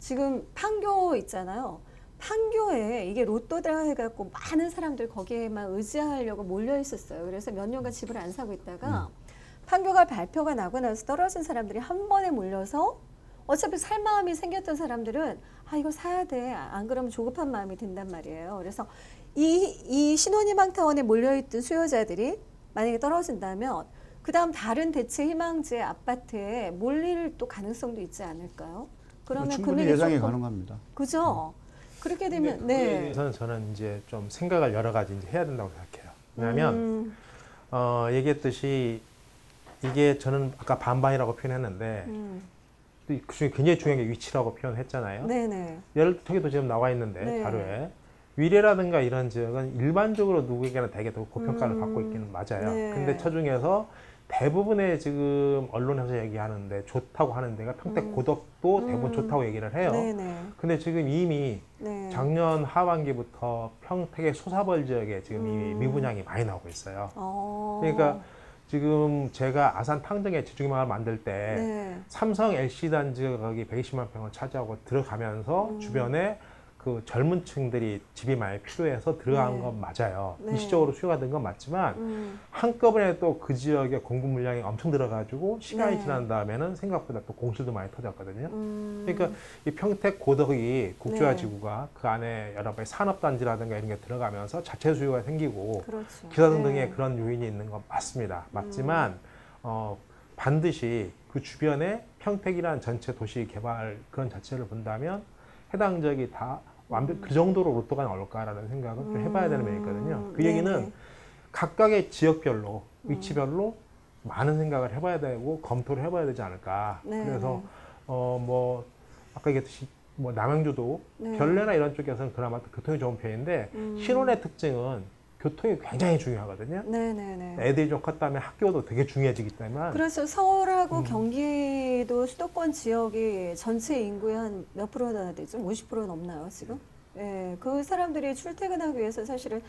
지금 판교 있잖아요. 판교에 이게 로또다 해갖고 많은 사람들 거기에만 의지하려고 몰려 있었어요. 그래서 몇 년간 집을 안 사고 있다가 판교가 발표가 나고 나서 떨어진 사람들이 한 번에 몰려서 어차피 살 마음이 생겼던 사람들은 아 이거 사야 돼. 안 그러면 조급한 마음이 든단 말이에요. 그래서 이, 이 신혼희망 타운에 몰려있던 수요자들이 만약에 떨어진다면 그 다음 다른 대체 희망지의 아파트에 몰릴 또 가능성도 있지 않을까요? 그러면 뭐 충분히 금액이 예상이 조금- 가능합니다. 그죠? 그렇게 되면 그거에 네. 대해서는 저는 이제 좀 생각을 여러 가지 이제 해야 된다고 생각해요. 왜냐하면 음, 어, 얘기했듯이 이게 저는 아까 반반이라고 표현했는데 음, 또 그중에 굉장히 중요한 게 위치라고 표현했잖아요. 네네. 열두개도 지금 나와 있는데 네. 자료에 위례라든가 이런 지역은 일반적으로 누구에게나 되게 더 고평가를 음, 받고 있기는 맞아요. 네. 근데 저중에서 대부분의 지금 언론에서 얘기하는데 좋다고 하는 데가 평택 음. 고덕도 대부분 음. 좋다고 얘기를 해요. 네네. 근데 지금 이미 네. 작년 하반기부터 평택의 소사벌 지역에 지금 이미 음. 미분양이 많이 나오고 있어요. 어. 그러니까 지금 제가 아산 탕정에 지중마을 만들 때 네. 삼성 LC 단지가 거기 120만 평을 차지하고 들어가면서 음. 주변에 그 젊은 층들이 집이 많이 필요해서 들어간 네. 건 맞아요. 네. 일시적으로 수요가 된 건 맞지만 음, 한꺼번에 또 그 지역에 공급 물량이 엄청 들어가지고 시간이 네. 지난 다음에는 생각보다 또 공실도 많이 터졌거든요. 음. 그러니까 이 평택 고덕이 국조화 네. 지구가 그 안에 여러 가지 산업단지라든가 이런 게 들어가면서 자체 수요가 생기고 그렇죠. 기사 등등의 네. 그런 요인이 있는 건 맞습니다. 맞지만 어, 반드시 그 주변에 평택이란 전체 도시 개발 그런 자체를 본다면 해당 지역이 다 완벽 그 정도로 로또가 나올까라는 생각은 좀 해봐야 되는 면이 있거든요. 그 음, 얘기는 네네. 각각의 지역별로 음. 위치별로 많은 생각을 해봐야 되고 검토를 해봐야 되지 않을까. 네. 그래서 어 뭐 아까 얘기했듯이 뭐 남양주도 네. 결례나 이런 쪽에서는 그나마 또 교통이 좋은 편인데 음. 신혼의 특징은 교통이 굉장히 중요하거든요. 네네네. 애들이 좀 컸다면 학교도 되게 중요해지기 때문에 그래서 서울하고 음. 경기도 수도권 지역이 전체 인구의 한 몇 프로나 되죠? 50% 넘나요, 지금? 예, 그 사람들이 출퇴근하기 위해서 사실은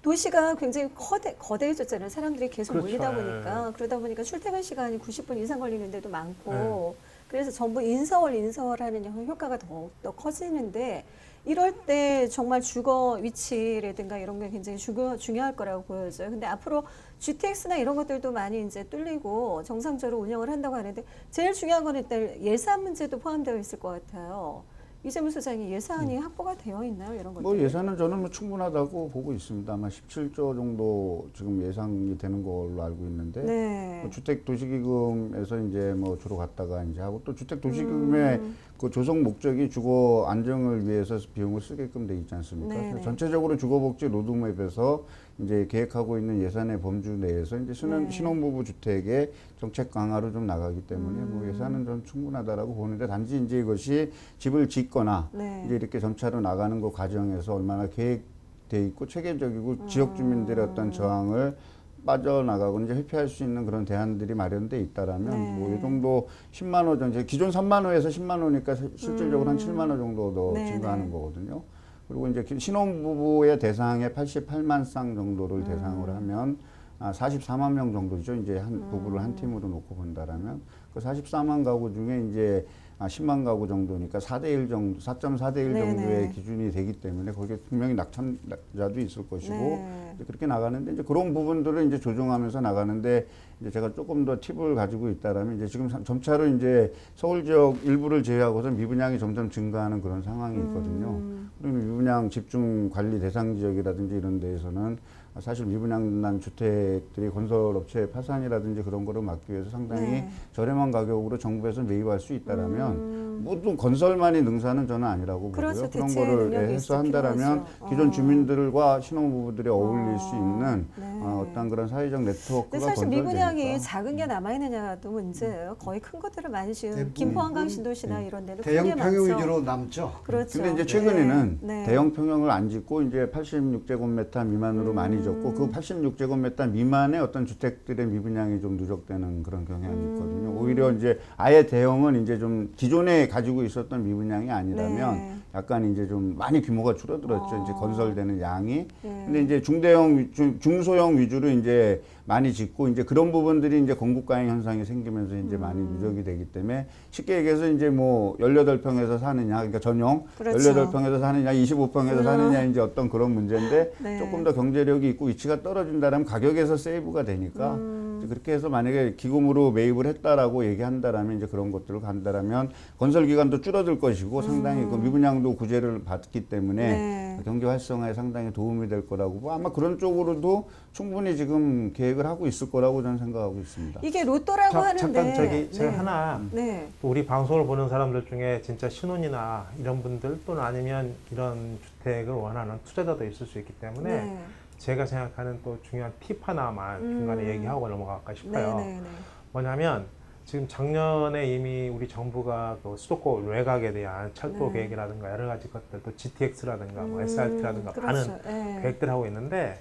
도시가 굉장히 거대, 거대해졌잖아요. 사람들이 계속 그렇죠. 몰리다 예. 보니까. 그러다 보니까 출퇴근 시간이 90분 이상 걸리는 데도 많고. 예. 그래서 전부 인서울, 인서울 하는 효과가 더욱더 커지는데 이럴 때 정말 주거 위치라든가 이런 게 굉장히 중요, 중요할 거라고 보여져요. 근데 앞으로 GTX나 이런 것들도 많이 이제 뚫리고 정상적으로 운영을 한다고 하는데 제일 중요한 건 일단 예산 문제도 포함되어 있을 것 같아요. 이재문 소장이 예산이 확보가 되어 있나요? 이런 것들? 뭐 예산은 저는 뭐 충분하다고 보고 있습니다. 아마 17조 정도 지금 예상이 되는 걸로 알고 있는데 네. 뭐 주택 도시기금에서 이제 뭐 주로 갔다가 이제 하고 또 주택 도시기금의 음. 그 조성 목적이 주거 안정을 위해서 비용을 쓰게끔 돼 있지 않습니까? 네네. 그래서 전체적으로 주거복지 로드맵에서 이제 계획하고 있는 예산의 범주 내에서 이제 신혼, 네. 신혼부부 주택의 정책 강화로 좀 나가기 때문에 음. 뭐 예산은 좀 충분하다라고 보는데 단지 이제 이것이 집을 짓거나 네. 이제 이렇게 점차로 나가는 그 과정에서 얼마나 계획돼 있고 체계적이고 음. 지역 주민들의 어떤 저항을 빠져나가고 이제 회피할 수 있는 그런 대안들이 마련돼 있다라면 네. 뭐이 정도 10만 원 정도 기존 3만 원에서 10만 원이니까 시- 실질적으로 한 음. 7만 원 정도 더 네, 증가하는 네. 거거든요. 그리고 이제 신혼부부의 대상의 88만 쌍 정도를 음. 대상으로 하면 아, 44만 명 정도죠. 이제 한 음. 부부를 한 팀으로 놓고 본다라면 그 44만 가구 중에 이제 아, 10만 가구 정도니까 4대 1 정도, 4.4대 1 네네. 정도의 기준이 되기 때문에 거기에 분명히 낙천자도 있을 것이고 네. 그렇게 나가는데 이제 그런 부분들을 이제 조정하면서 나가는데 이제 제가 조금 더 팁을 가지고 있다라면 이제 지금 사- 점차로 이제 서울 지역 일부를 제외하고서 미분양이 점점 증가하는 그런 상황이 있거든요. 음. 그리고 미분양 집중 관리 대상 지역이라든지 이런 데에서는 사실 미분양난 주택들이 건설업체 파산이라든지 그런 거를 막기 위해서 상당히 네. 저렴한 가격으로 정부에서 매입할 수 있다라면 음. 모든 건설만이 능사는 저는 아니라고 그렇죠. 보고요. 그런 대체 거를 예, 해서 있을 한다라면 필요하죠. 기존 어. 주민들과 신혼부부들이 어울릴 수 있는 네. 어, 어떤 그런 사회적 네트워크가 근데 사실. 미분양이 작은 게 남아 있느냐도 문제예요. 거의 큰 것들을 많이 지금 대부분 김포 한강 신도시나 이런 데는 대형 평형. 위주로 남죠. 그렇죠. 근데 이제 최근에는 네. 네. 대형 평형을 안 짓고 이제 86제곱미터 미만으로 많이 짓고 그 86제곱미터 미만의 어떤 주택들의 미분양이 좀 누적되는 그런 경향이 음. 있거든요. 오히려 이제 아예 대형은 이제 좀 기존에 가지고 있었던 미분양이 아니라면 네. 약간 이제 좀 많이 규모가 줄어들었죠. 어. 이제 건설되는 양이. 네. 근데 이제 중대형, 중, 중소형 위주로 이제 많이 짓고 이제 그런 부분들이 이제 건국가행 현상이 생기면서 이제 많이 음. 누적이 되기 때문에 쉽게 얘기해서 이제 뭐 18평에서 사느냐, 그러니까 전용 그렇죠. 18평에서 사느냐, 25평에서 음. 사느냐 이제 어떤 그런 문제인데 네. 조금 더 경제력이 있고 위치가 떨어진다면 가격에서 세이브가 되니까 음. 이제 그렇게 해서 만약에 기금으로 매입을 했다라고 얘기한다라면 이제 그런 것들을 간다라면 건설 기간도 줄어들 것이고 상당히 그 미분양도 구제를 받기 때문에 음. 네. 경제 활성화에 상당히 도움이 될 거라고 뭐 아마 그런 쪽으로도 충분히 지금 계획을 하고 있을 거라고 저는 생각하고 있습니다. 이게 로또라고 자, 하는데 잠깐 저기 제가 네. 하나 네. 또 우리 방송을 보는 사람들 중에 진짜 신혼이나 이런 분들 또는 아니면 이런 주택을 원하는 투자자도 있을 수 있기 때문에 네. 제가 생각하는 또 중요한 팁 하나만 음. 중간에 얘기하고 넘어갈까 싶어요. 네, 네, 네. 뭐냐면 지금 작년에 이미 우리 정부가 그 수도권 외곽에 대한 철도 네. 계획이라든가 여러 가지 것들 또 GTX라든가 뭐 음, SRT라든가 그렇죠. 많은 네. 계획들 하고 있는데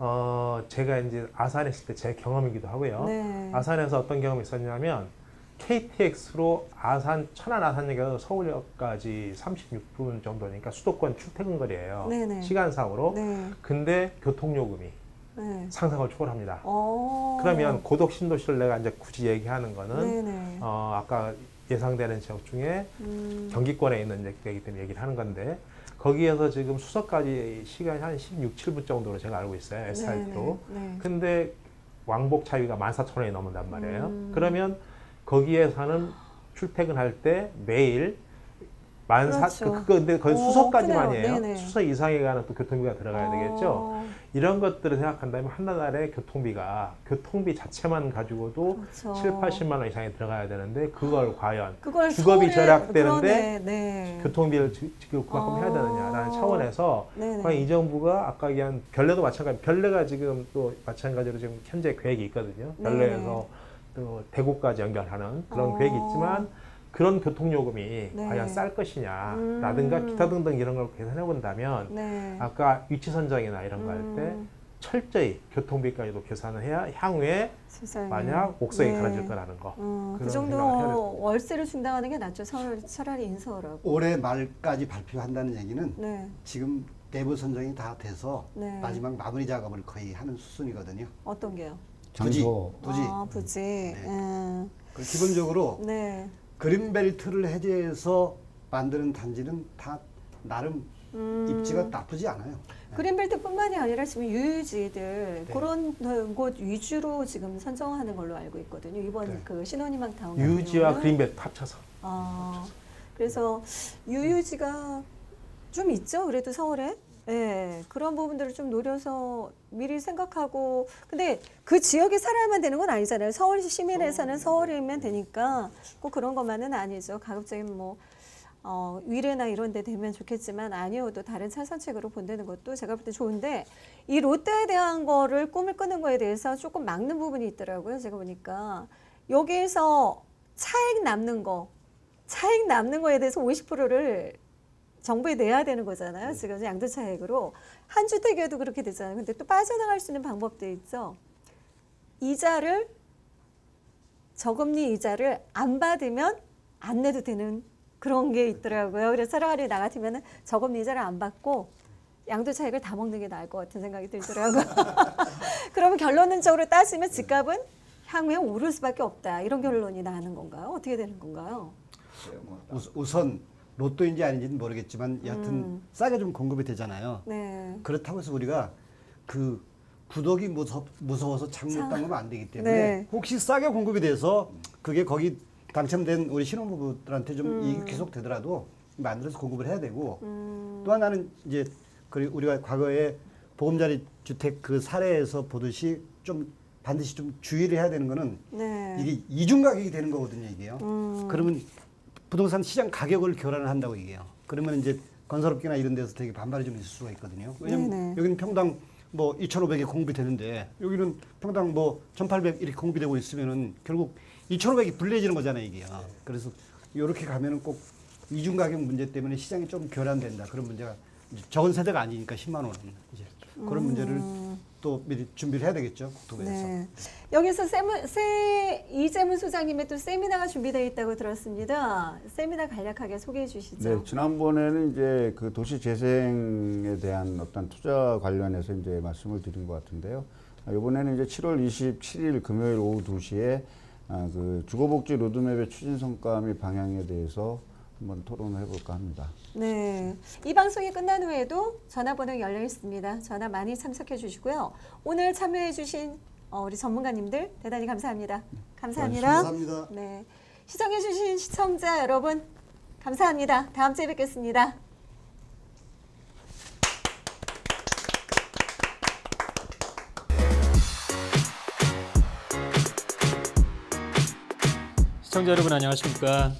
어 제가 이제 아산에 있을 때 제 경험이기도 하고요. 네. 아산에서 어떤 경험이 있었냐면 KTX로 아산 천안 아산역에서 서울역까지 36분 정도니까 수도권 출퇴근 거리예요. 네네. 시간상으로. 네. 근데 교통요금이 네. 상상을 초월합니다. 어. 그러면 고덕 신도시를 내가 이제 굳이 얘기하는 거는 네네. 어 아까 예상되는 지역 중에 음. 경기권에 있는 지역이기 때문에 얘기를 하는 건데 거기에서 지금 수서까지 시간이 한 16, 7분 정도로 제가 알고 있어요. SRT로. 네네. 네. 근데 왕복 차비가 14,000원이 넘는단 말이에요. 음. 그러면 거기에 사는 출퇴근할 때 매일 만 사, 그렇죠. 그, 그거 근데 거의 오, 수서까지만 이에요. 그래요. 네네. 수서 이상에 가는 또 교통비가 들어가야 되겠죠. 어, 이런 것들을 생각한다면 한 달에 교통비가 교통비 자체만 가지고도 그렇죠. 7, 80만 원 이상이 들어가야 되는데 그걸 과연 그걸 주거비 절약되는데. 네. 교통비를 지- 지금 그만큼 해야 되느냐라는 어. 차원에서 네네. 과연 이 정부가 아까 얘기한 별내도 마찬가지 별내가 지금 또 마찬가지로 지금 현재 계획이 있거든요. 네네. 별내에서 또 대구까지 연결하는 그런 어. 계획이 있지만 그런 교통요금이 네. 과연 쌀 것이냐라든가 음. 기타 등등 이런 걸 계산해 본다면 네. 아까 위치 선정이나 이런 거 할때 음, 철저히 교통비까지도 계산을 해야 향후에 세상에. 만약 옥석이 네. 가라질 거라는 거. 어, 그 정도. 월세를 충당하는 게 낫죠. 차라리, 차라리 인서라고. 올해 말까지 발표한다는 얘기는 네. 지금 내부 선정이 다 돼서 네. 마지막 마무리 작업을 거의 하는 수순이거든요. 어떤 게요? 부지, 장소. 부지. 아, 부지. 음, 그 기본적으로 네. 그린벨트를 해제해서 만드는 단지는 다 나름 음, 입지가 나쁘지 않아요. 그린벨트뿐만이 아니라 지금 유유지들 네. 그런 곳 위주로 지금 선정하는 걸로 알고 있거든요. 이번 네. 그 신혼희망 타운 같은 유지와 경우는. 그린벨트 합쳐서. 아, 그래서 유유지가 좀 있죠. 그래도 서울에. 예, 그런 부분들을 좀 노려서 미리 생각하고 근데 그 지역에 살아야만 되는 건 아니잖아요. 서울 시민에서는 서울이면 되니까 꼭 그런 것만은 아니죠. 가급적이면 뭐 어, 위례나 이런 데 되면 좋겠지만 아니어도 다른 차선책으로 본다는 것도 제가 볼 때 좋은데 이 롯데에 대한 거를 꿈을 꾸는 거에 대해서 조금 막는 부분이 있더라고요. 제가 보니까 여기에서 차익 남는 거 차익 남는 거에 대해서 50%를 정부에 내야 되는 거잖아요. 지금 양도차익으로 한 주택이어도 그렇게 되잖아요. 근데 또 빠져나갈 수 있는 방법도 있죠. 이자를 저금리 이자를 안 받으면 안 내도 되는 그런 게 있더라고요. 그래서 차라리 나 같으면은 저금리 이자를 안 받고 양도 차익을 다 먹는 게 나을 것 같은 생각이 들더라고요. [LAUGHS] [LAUGHS] 그러면 결론적으로 따지면 집값은 향후에 오를 수밖에 없다. 이런 결론이 나는 건가요? 어떻게 되는 건가요? 우스- 우선 로또인지 아닌지는 모르겠지만 여하튼 음. 싸게 좀 공급이 되잖아요. 네. 그렇다고 해서 우리가 그 구독이 무서, 무서워서 창문 자. 담그면 안 되기 때문에 네. 혹시 싸게 공급이 돼서 그게 거기 당첨된 우리 신혼부부들한테 좀 음. 이익이 계속 되더라도 만들어서 공급을 해야 되고 음, 또 하나는 이제 그리고 우리가 과거에 보금자리 주택 그 사례에서 보듯이 좀 반드시 좀 주의를 해야 되는 거는 네. 이게 이중 가격이 되는 거거든요, 이게요. 음. 그러면 부동산 시장 가격을 교란을 한다고 얘기해요. 그러면 이제 건설업계나 이런 데서 되게 반발이 좀 있을 수가 있거든요. 왜냐면 네네. 여기는 평당 뭐 2,500에 공급이 되는데 여기는 평당 뭐 1,800 이렇게 공급이 되고 있으면은 결국 2,500이 불리해지는 거잖아요, 이게요. 그래서 이렇게 가면은 꼭 이중 가격 문제 때문에 시장이 좀 교란된다. 그런 문제가 적은 세대가 아니니까 10만 원은 이제 그런 문제를 또 미리 준비를 해야 되겠죠, 국토부에서. 음. 네. 여기서 세무, 세 이재문 소장님의 또 세미나가 준비되어 있다고 들었습니다. 세미나 간략하게 소개해 주시죠. 네, 지난번에는 이제 그 도시 재생에 대한 어떤 투자 관련해서 이제 말씀을 드린 것 같은데요. 아, 이번에는 이제 7월 27일 금요일 오후 2시에 아, 그 주거복지 로드맵의 추진 성과 및 방향에 대해서 한번 토론을 해볼까 합니다. 네. 이 방송이 끝난 후에도 전화번호 열려 있습니다. 전화 많이 참석해 주시고요. 오늘 참여해 주신 어, 우리 전문가님들 대단히 감사합니다. 감사합니다. 감사합니다. 네. 시청해 주신 시청자 여러분 감사합니다. 다음 주에 뵙겠습니다. 시청자 여러분 안녕하십니까?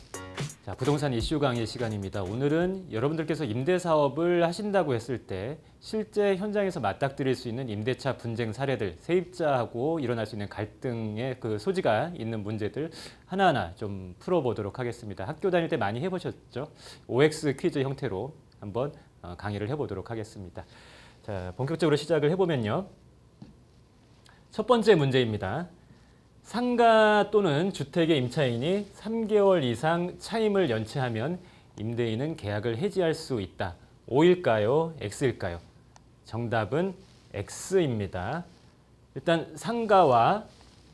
자, 부동산 이슈 강의 시간입니다. 오늘은 여러분들께서 임대 사업을 하신다고 했을 때 실제 현장에서 맞닥뜨릴 수 있는 임대차 분쟁 사례들, 세입자하고 일어날 수 있는 갈등의 그 소지가 있는 문제들 하나하나 좀 풀어보도록 하겠습니다. 학교 다닐 때 많이 해보셨죠? OX 퀴즈 형태로 한번 어, 강의를 해보도록 하겠습니다. 자, 본격적으로 시작을 해보면요. 첫 번째 문제입니다. 상가 또는 주택의 임차인이 3개월 이상 차임을 연체하면 임대인은 계약을 해지할 수 있다. O일까요? X일까요? 정답은 X입니다. 일단 상가와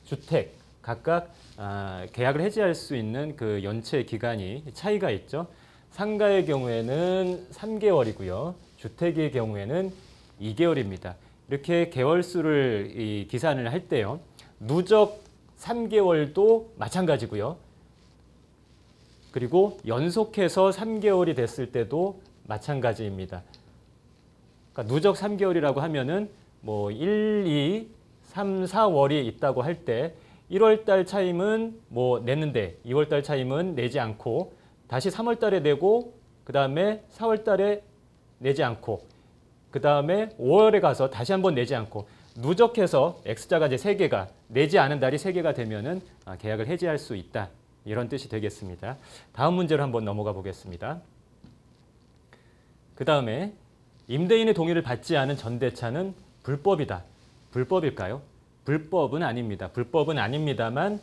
주택 각각 아, 계약을 해지할 수 있는 그 연체 기간이 차이가 있죠. 상가의 경우에는 3개월이고요. 주택의 경우에는 2개월입니다. 이렇게 개월수를 이 기산을 할 때요. 누적 3개월도 마찬가지고요. 그리고 연속해서 3개월이 됐을 때도 마찬가지입니다. 그러니까 누적 3개월이라고 하면은 뭐 1, 2, 3, 4월이 있다고 할 때 1월 달 차임은 뭐 냈는데 2월 달 차임은 내지 않고 다시 3월 달에 내고 그다음에 4월 달에 내지 않고 그다음에 5월에 가서 다시 한번 내지 않고 누적해서 X자가 이제 세 개가 내지 않은 달이 세 개가 되면은 아, 계약을 해지할 수 있다. 이런 뜻이 되겠습니다. 다음 문제로 한번 넘어가 보겠습니다. 그 다음에 임대인의 동의를 받지 않은 전대차는 불법이다. 불법일까요? 불법은 아닙니다. 불법은 아닙니다만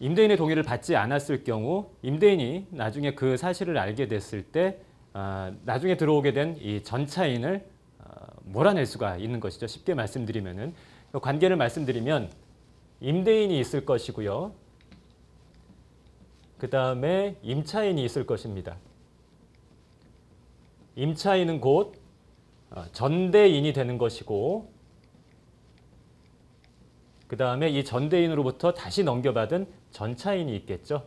임대인의 동의를 받지 않았을 경우 임대인이 나중에 그 사실을 알게 됐을 때 아, 나중에 들어오게 된 이 전차인을 어, 몰아낼 수가 있는 것이죠. 쉽게 말씀드리면은 그 관계를 말씀드리면 임대인이 있을 것이고요. 그 다음에 임차인이 있을 것입니다. 임차인은 곧 어, 전대인이 되는 것이고 그 다음에 이 전대인으로부터 다시 넘겨받은 전차인이 있겠죠.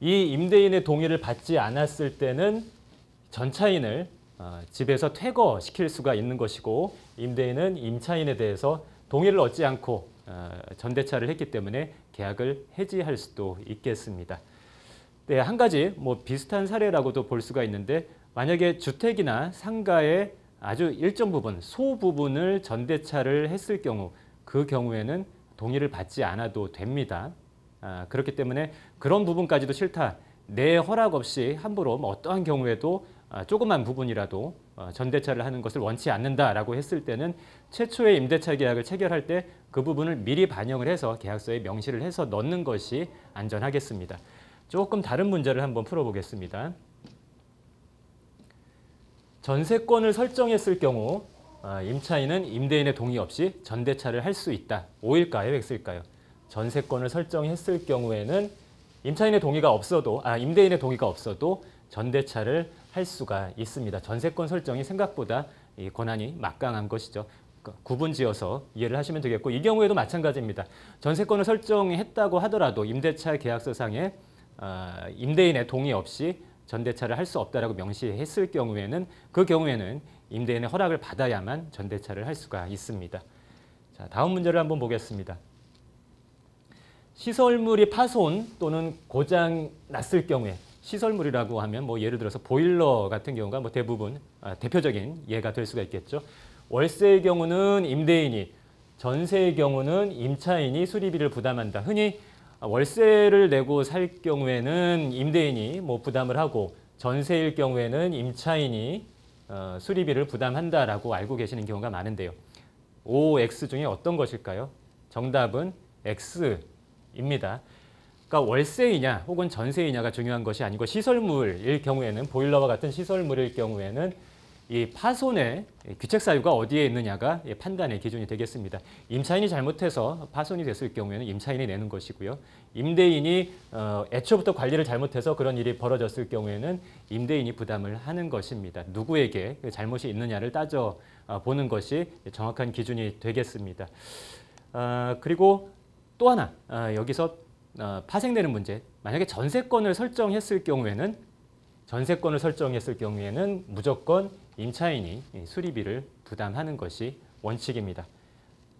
이 임대인의 동의를 받지 않았을 때는 전차인을 어, 집에서 퇴거시킬 수가 있는 것이고 임대인은 임차인에 대해서 동의를 얻지 않고 어, 전대차를 했기 때문에 계약을 해지할 수도 있겠습니다. 네, 한 가지 뭐 비슷한 사례라고도 볼 수가 있는데 만약에 주택이나 상가의 아주 일정 부분, 소 부분을 전대차를 했을 경우 그 경우에는 동의를 받지 않아도 됩니다. 아, 그렇기 때문에 그런 부분까지도 싫다. 내 허락 없이 함부로 뭐 어떠한 경우에도 아, 조그만 부분이라도 어, 전대차를 하는 것을 원치 않는다라고 했을 때는 최초의 임대차 계약을 체결할 때 그 부분을 미리 반영을 해서 계약서에 명시를 해서 넣는 것이 안전하겠습니다. 조금 다른 문제를 한번 풀어보겠습니다. 전세권을 설정했을 경우 아, 임차인은 임대인의 동의 없이 전대차를 할 수 있다. O일까요? X일까요? 전세권을 설정했을 경우에는 임차인의 동의가 없어도 아 임대인의 동의가 없어도 전대차를 할 수가 있습니다. 전세권 설정이 생각보다 이 권한이 막강한 것이죠. 그 구분지어서 이해를 하시면 되겠고 이 경우에도 마찬가지입니다. 전세권을 설정했다고 하더라도 임대차 계약서상에 아, 임대인의 동의 없이 전대차를 할 수 없다라고 명시했을 경우에는 그 경우에는 임대인의 허락을 받아야만 전대차를 할 수가 있습니다. 자, 다음 문제를 한번 보겠습니다. 시설물이 파손 또는 고장 났을 경우에 시설물이라고 하면 뭐 예를 들어서 보일러 같은 경우가 뭐 대부분 아, 대표적인 예가 될 수가 있겠죠. 월세의 경우는 임대인이, 전세의 경우는 임차인이 수리비를 부담한다. 흔히 월세를 내고 살 경우에는 임대인이 뭐 부담을 하고 전세일 경우에는 임차인이 어, 수리비를 부담한다라고 알고 계시는 경우가 많은데요. O, X 중에 어떤 것일까요? 정답은 X입니다. 그러니까 월세이냐 혹은 전세이냐가 중요한 것이 아니고 시설물일 경우에는 보일러와 같은 시설물일 경우에는 이 파손의 귀책 사유가 어디에 있느냐가 판단의 기준이 되겠습니다. 임차인이 잘못해서 파손이 됐을 경우에는 임차인이 내는 것이고요. 임대인이 어, 애초부터 관리를 잘못해서 그런 일이 벌어졌을 경우에는 임대인이 부담을 하는 것입니다. 누구에게 그 잘못이 있느냐를 따져 어, 보는 것이 정확한 기준이 되겠습니다. 어, 그리고 또 하나 어, 여기서 어, 파생되는 문제. 만약에 전세권을 설정했을 경우에는 전세권을 설정했을 경우에는 무조건 임차인이 이 수리비를 부담하는 것이 원칙입니다.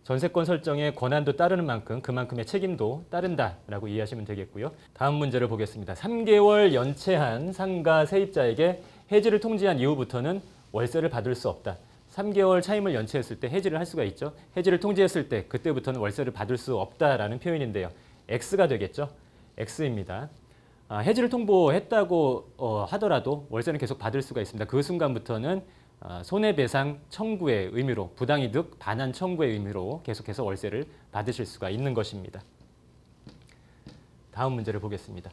전세권 설정의 권한도 따르는 만큼 그만큼의 책임도 따른다라고 이해하시면 되겠고요. 다음 문제를 보겠습니다. 3개월 연체한 상가 세입자에게 해지를 통지한 이후부터는 월세를 받을 수 없다. 3개월 차임을 연체했을 때 해지를 할 수가 있죠. 해지를 통지했을 때 그때부터는 월세를 받을 수 없다라는 표현인데요. X가 되겠죠. X입니다. 아, 해지를 통보했다고 어, 하더라도 월세는 계속 받을 수가 있습니다. 그 순간부터는 아, 손해배상 청구의 의미로 부당이득 반환 청구의 의미로 계속해서 월세를 받으실 수가 있는 것입니다. 다음 문제를 보겠습니다.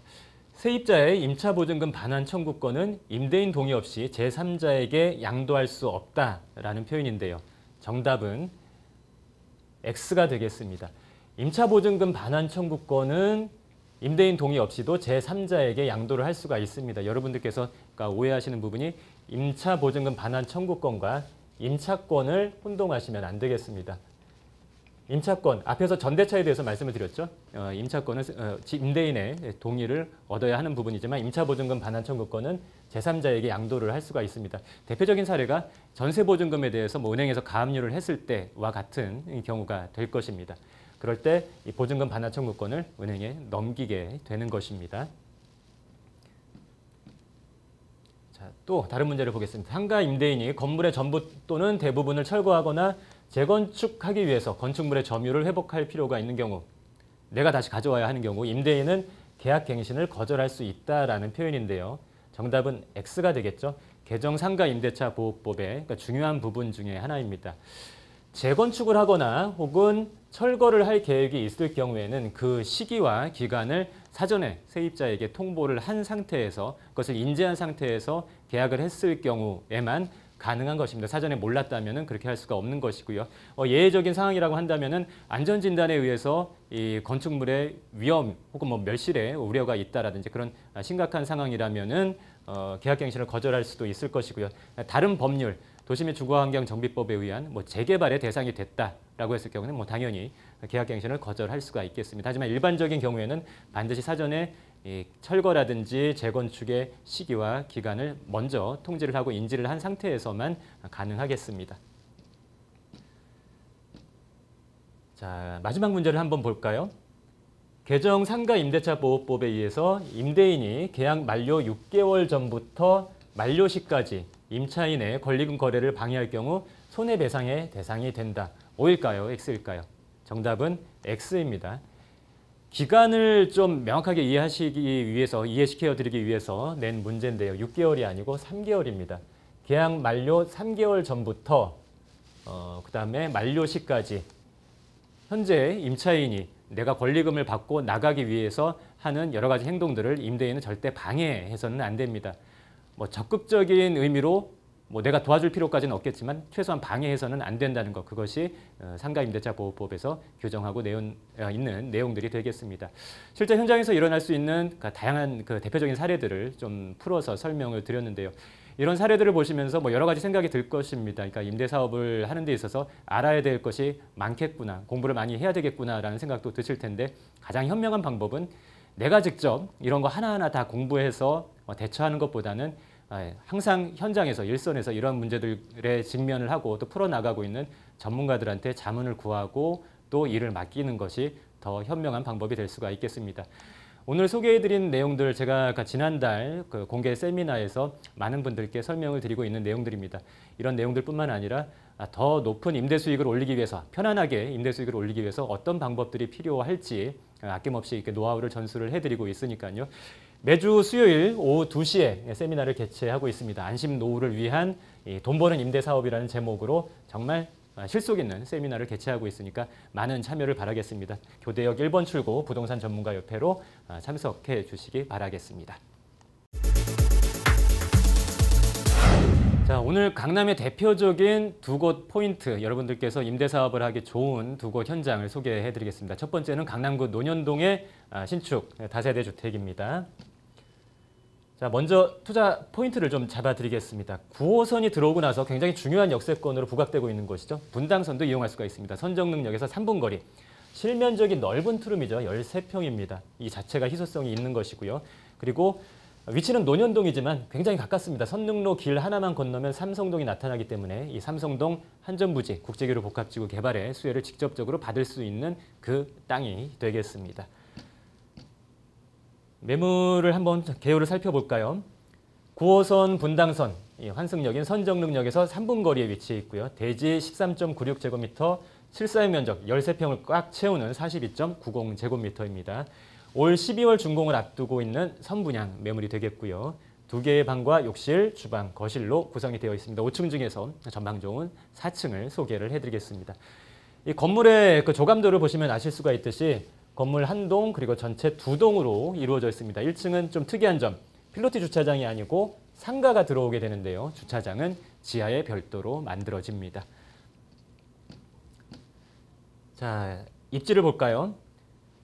세입자의 임차보증금 반환 청구권은 임대인 동의 없이 제3자에게 양도할 수 없다라는 표현인데요. 정답은 X가 되겠습니다. 임차보증금 반환 청구권은 임대인 동의 없이도 제3자에게 양도를 할 수가 있습니다. 여러분들께서 오해하시는 부분이 임차보증금 반환 청구권과 임차권을 혼동하시면 안 되겠습니다. 임차권 앞에서 전대차에 대해서 말씀을 드렸죠. 어, 임차권은 어, 지- 임대인의 동의를 얻어야 하는 부분이지만 임차보증금 반환 청구권은 제3자에게 양도를 할 수가 있습니다. 대표적인 사례가 전세보증금에 대해서 뭐 은행에서 가압류를 했을 때와 같은 경우가 될 것입니다. 그럴 때 이 보증금 반환 청구권을 은행에 넘기게 되는 것입니다. 자, 또 다른 문제를 보겠습니다. 상가 임대인이 건물의 전부 또는 대부분을 철거하거나 재건축하기 위해서 건축물의 점유를 회복할 필요가 있는 경우 내가 다시 가져와야 하는 경우 임대인은 계약 갱신을 거절할 수 있다라는 표현인데요. 정답은 X가 되겠죠. 개정 상가 임대차 보호법의 그러니까 중요한 부분 중에 하나입니다. 재건축을 하거나 혹은 철거를 할 계획이 있을 경우에는 그 시기와 기간을 사전에 세입자에게 통보를 한 상태에서 그것을 인지한 상태에서 계약을 했을 경우에만 가능한 것입니다. 사전에 몰랐다면 그렇게 할 수가 없는 것이고요. 어, 예외적인 상황이라고 한다면 안전진단에 의해서 이 건축물의 위험 혹은 뭐 멸실의 우려가 있다라든지 그런 심각한 상황이라면은 어, 계약갱신을 거절할 수도 있을 것이고요. 다른 법률 도시및 주거환경 정비법에 의한 뭐 재개발의 대상이 됐다라고 했을 경우는 뭐 당연히 계약갱신을 거절할 수가 있겠습니다. 하지만 일반적인 경우에는 반드시 사전에 이 철거라든지 재건축의 시기와 기간을 먼저 통지를 하고 인지를 한 상태에서만 가능하겠습니다. 자, 마지막 문제를 한번 볼까요? 개정 상가 임대차 보호법에 의해서 임대인이 계약 만료 6개월 전부터 만료 시까지 임차인의 권리금 거래를 방해할 경우 손해배상의 대상이 된다. O일까요? X일까요? 정답은 X입니다. 기간을 좀 명확하게 이해하시기 위해서 이해시켜 드리기 위해서 낸 문제인데요. 6개월이 아니고 3개월입니다. 계약 만료 3개월 전부터 어, 그 다음에 만료 시까지 현재 임차인이 내가 권리금을 받고 나가기 위해서 하는 여러 가지 행동들을 임대인은 절대 방해해서는 안 됩니다. 뭐 적극적인 의미로 뭐 내가 도와줄 필요까지는 없겠지만 최소한 방해해서는 안 된다는 것 그것이 어, 상가 임대차 보호법에서 규정하고 내용 어, 있는 내용들이 되겠습니다. 실제 현장에서 일어날 수 있는 그 다양한 그 대표적인 사례들을 좀 풀어서 설명을 드렸는데요. 이런 사례들을 보시면서 뭐 여러 가지 생각이 들 것입니다. 그러니까 임대 사업을 하는 데 있어서 알아야 될 것이 많겠구나, 공부를 많이 해야 되겠구나라는 생각도 드실 텐데 가장 현명한 방법은 내가 직접 이런 거 하나하나 다 공부해서 어, 대처하는 것보다는 아, 항상 현장에서 일선에서 이런 문제들에 직면을 하고 또 풀어나가고 있는 전문가들한테 자문을 구하고 또 일을 맡기는 것이 더 현명한 방법이 될 수가 있겠습니다. 오늘 소개해드린 내용들 제가 지난달 그 공개 세미나에서 많은 분들께 설명을 드리고 있는 내용들입니다. 이런 내용들뿐만 아니라 아, 더 높은 임대 수익을 올리기 위해서 편안하게 임대 수익을 올리기 위해서 어떤 방법들이 필요할지 아낌없이 이렇게 노하우를 전수를 해드리고 있으니까요. 매주 수요일 오후 2시에 세미나를 개최하고 있습니다. 안심 노후를 위한 돈 버는 임대 사업이라는 제목으로 정말 실속 있는 세미나를 개최하고 있으니까 많은 참여를 바라겠습니다. 교대역 1번 출구 부동산 전문가 협회로 참석해 주시기 바라겠습니다. 자, 오늘 강남의 대표적인 두 곳 포인트, 여러분들께서 임대 사업을 하기 좋은 두 곳 현장을 소개해 드리겠습니다. 첫 번째는 강남구 논현동의 신축 다세대 주택입니다. 자, 먼저 투자 포인트를 좀 잡아드리겠습니다. 9호선이 들어오고 나서 굉장히 중요한 역세권으로 부각되고 있는 곳이죠. 분당선도 이용할 수가 있습니다. 선정릉역에서 3분 거리. 실면적인 넓은 투룸이죠. 13평입니다. 이 자체가 희소성이 있는 것이고요. 그리고 위치는 논현동이지만 굉장히 가깝습니다. 선릉로 길 하나만 건너면 삼성동이 나타나기 때문에 이 삼성동 한전부지 국제기로 복합지구 개발의 수혜를 직접적으로 받을 수 있는 그 땅이 되겠습니다. 매물을 한번 개요를 살펴볼까요? 9호선 분당선 환승역인 선정릉역에서 3분 거리에 위치해 있고요. 대지 13.96제곱미터, 실사용 면적 13평을 꽉 채우는 42.90제곱미터입니다. 올 12월 준공을 앞두고 있는 선분양 매물이 되겠고요. 두 개의 방과 욕실, 주방, 거실로 구성이 되어 있습니다. 5층 중에서 전망 좋은 4층을 소개를 해드리겠습니다. 이 건물의 그 조감도를 보시면 아실 수가 있듯이 건물 한 동 그리고 전체 두 동으로 이루어져 있습니다. 1층은 좀 특이한 점, 필로티 주차장이 아니고 상가가 들어오게 되는데요. 주차장은 지하에 별도로 만들어집니다. 자, 입지를 볼까요?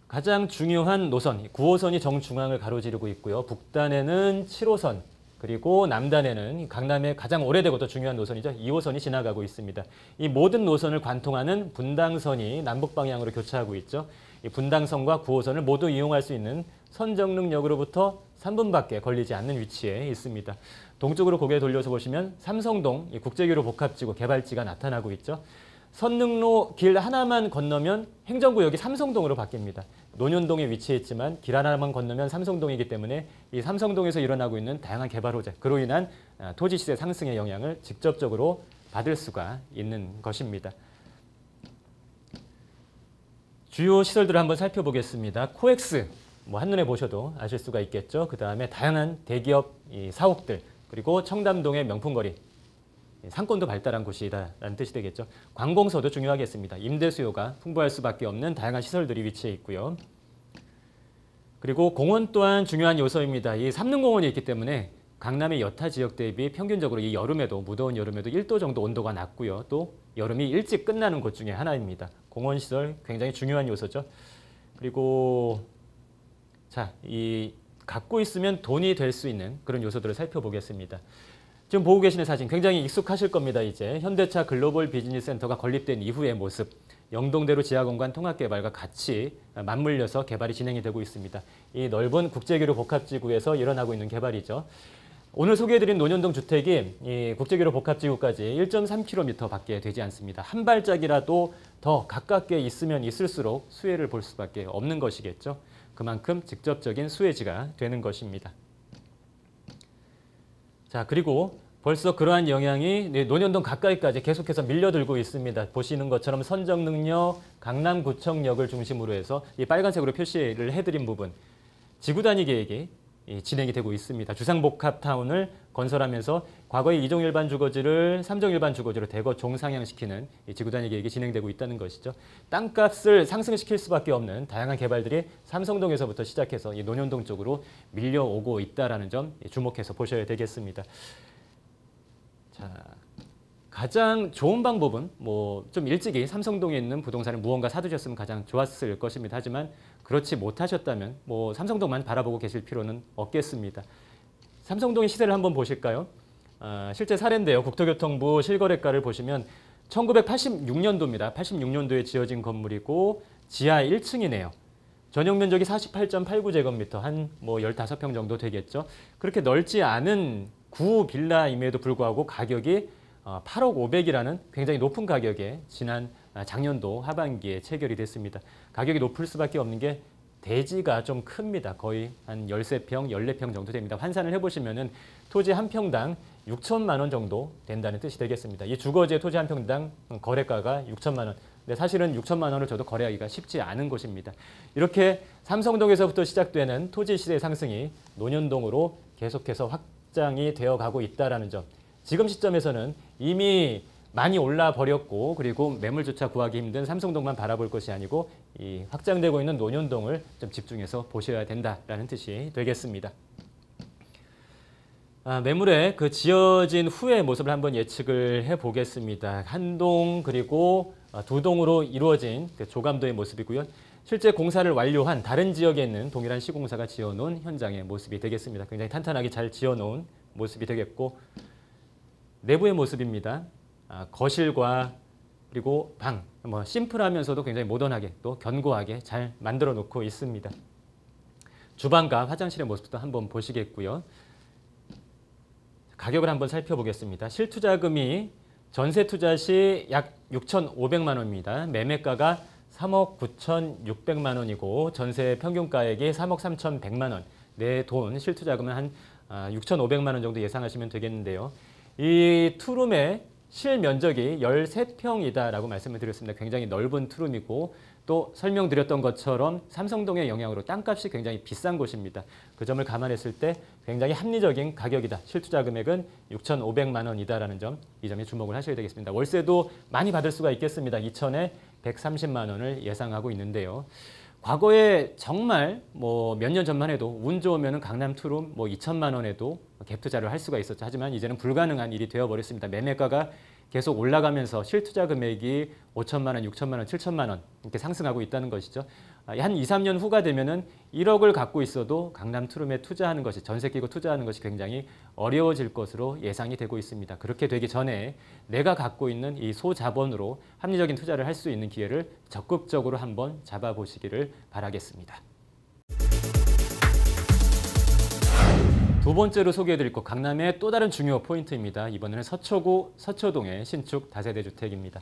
가장 중요한 노선, 9호선이 정중앙을 가로지르고 있고요. 북단에는 7호선, 그리고 남단에는 강남의 가장 오래되고 또 중요한 노선이죠. 2호선이 지나가고 있습니다. 이 모든 노선을 관통하는 분당선이 남북 방향으로 교차하고 있죠. 이 분당선과 9호선을 모두 이용할 수 있는 선정릉역으로부터 3분밖에 걸리지 않는 위치에 있습니다. 동쪽으로 고개 돌려서 보시면 삼성동 국제기로 복합지구 개발지가 나타나고 있죠. 선릉로 길 하나만 건너면 행정구역이 삼성동으로 바뀝니다. 논현동에 위치했지만 길 하나만 건너면 삼성동이기 때문에 이 삼성동에서 일어나고 있는 다양한 개발 호재, 그로 인한 아, 토지 시세 상승의 영향을 직접적으로 받을 수가 있는 것입니다. 주요 시설들을 한번 살펴보겠습니다. 코엑스, 뭐 한눈에 보셔도 아실 수가 있겠죠. 그 다음에 다양한 대기업 사옥들, 그리고 청담동의 명품거리, 상권도 발달한 곳이다라는 뜻이 되겠죠. 관공서도 중요하겠습니다. 임대 수요가 풍부할 수밖에 없는 다양한 시설들이 위치해 있고요. 그리고 공원 또한 중요한 요소입니다. 이 삼릉공원이 있기 때문에 강남의 여타 지역 대비 평균적으로 이 여름에도 무더운 여름에도 1도 정도 온도가 낮고요. 또 여름이 일찍 끝나는 곳 중에 하나입니다. 공원 시설 굉장히 중요한 요소죠. 그리고 자, 이 갖고 있으면 돈이 될 수 있는 그런 요소들을 살펴보겠습니다. 지금 보고 계시는 사진 굉장히 익숙하실 겁니다. 이제 현대차 글로벌 비즈니스 센터가 건립된 이후의 모습. 영동대로 지하공간 통합개발과 같이 맞물려서 개발이 진행이 되고 있습니다. 이 넓은 국제기로 복합지구에서 일어나고 있는 개발이죠. 오늘 소개해드린 논현동 주택이 이 국제기로 복합지구까지 1.3km 밖에 되지 않습니다. 한 발짝이라도 더 가깝게 있으면 있을수록 수혜를 볼 수밖에 없는 것이겠죠. 그만큼 직접적인 수혜지가 되는 것입니다. 자, 그리고 벌써 그러한 영향이 논현동 가까이까지 계속해서 밀려들고 있습니다. 보시는 것처럼 선정능력, 강남구청역을 중심으로 해서 이 빨간색으로 표시를 해드린 부분, 지구 단위 계획이 진행이 되고 있습니다. 주상복합타운을 건설하면서 과거의 이종 일반 주거지를 삼종 일반 주거지로 대거 종상향시키는 지구 단위 계획이 진행되고 있다는 것이죠. 땅값을 상승시킬 수밖에 없는 다양한 개발들이 삼성동에서부터 시작해서 이 논현동 쪽으로 밀려오고 있다는 점 주목해서 보셔야 되겠습니다. 자, 가장 좋은 방법은 뭐 좀 일찍이 삼성동에 있는 부동산을 무언가 사두셨으면 가장 좋았을 것입니다. 하지만 그렇지 못하셨다면 뭐 삼성동만 바라보고 계실 필요는 없겠습니다. 삼성동의 시세를 한번 보실까요? 아, 실제 사례인데요. 국토교통부 실거래가를 보시면 1986년도입니다. 86년도에 지어진 건물이고 지하 1층이네요. 전용 면적이 48.89제곱미터, 한 뭐 15평 정도 되겠죠. 그렇게 넓지 않은 구 빌라임에도 불구하고 가격이 어, 8억 500이라는 굉장히 높은 가격에 지난 아, 작년도 하반기에 체결이 됐습니다. 가격이 높을 수밖에 없는 게 대지가 좀 큽니다. 거의 한 13평, 14평 정도 됩니다. 환산을 해보시면은 토지 한 평당 6천만 원 정도 된다는 뜻이 되겠습니다. 이 주거지의 토지 한 평당 거래가가 6천만 원. 근데 사실은 6천만 원을 줘도 거래하기가 쉽지 않은 곳입니다. 이렇게 삼성동에서부터 시작되는 토지 시세 상승이 논현동으로 계속해서 확장이 되어 가고 있다라는 점. 지금 시점에서는 이미 많이 올라 버렸고 그리고 매물조차 구하기 힘든 삼성동만 바라볼 것이 아니고 이 확장되고 있는 논현동을 좀 집중해서 보셔야 된다라는 뜻이 되겠습니다. 아, 매물의 그 지어진 후의 모습을 한번 예측을 해 보겠습니다. 한 동 그리고 아, 두 동으로 이루어진 그 조감도의 모습이고요. 실제 공사를 완료한 다른 지역에 있는 동일한 시공사가 지어놓은 현장의 모습이 되겠습니다. 굉장히 탄탄하게 잘 지어놓은 모습이 되겠고 내부의 모습입니다. 아, 거실과 그리고 방, 뭐 심플하면서도 굉장히 모던하게 또 견고하게 잘 만들어 놓고 있습니다. 주방과 화장실의 모습도 한번 보시겠고요. 가격을 한번 살펴보겠습니다. 실투자금이 전세 투자 시 약 6,500만 원입니다. 매매가가 3억 9,600만 원이고 전세 평균가액이 3억 3,100만 원. 내 돈 실투자금은 한 6,500만 원 정도 예상하시면 되겠는데요. 이 투룸의 실면적이 13평이다라고 말씀을 드렸습니다. 굉장히 넓은 투룸이고 또 설명드렸던 것처럼 삼성동의 영향으로 땅값이 굉장히 비싼 곳입니다. 그 점을 감안했을 때 굉장히 합리적인 가격이다. 실투자 금액은 6,500만 원이다라는 점, 이 점에 주목을 하셔야 되겠습니다. 월세도 많이 받을 수가 있겠습니다. 2천에 130만 원을 예상하고 있는데요. 과거에 정말 뭐 몇 년 전만 해도 운 좋으면 강남 투룸 뭐 2천만 원에도 갭 투자를 할 수가 있었죠. 하지만 이제는 불가능한 일이 되어버렸습니다. 매매가가 계속 올라가면서 실투자 금액이 5천만 원, 6천만 원, 7천만 원 이렇게 상승하고 있다는 것이죠. 아, 한 2, 3년 후가 되면은 1억을 갖고 있어도 강남 투룸에 투자하는 것이 전세 끼고 투자하는 것이 굉장히 어려워질 것으로 예상이 되고 있습니다. 그렇게 되기 전에 내가 갖고 있는 이 소자본으로 합리적인 투자를 할 수 있는 기회를 적극적으로 한번 잡아보시기를 바라겠습니다. 두 번째로 소개해드릴 것 강남의 또 다른 중요 포인트입니다. 이번에는 서초구 서초동의 신축 다세대 주택입니다.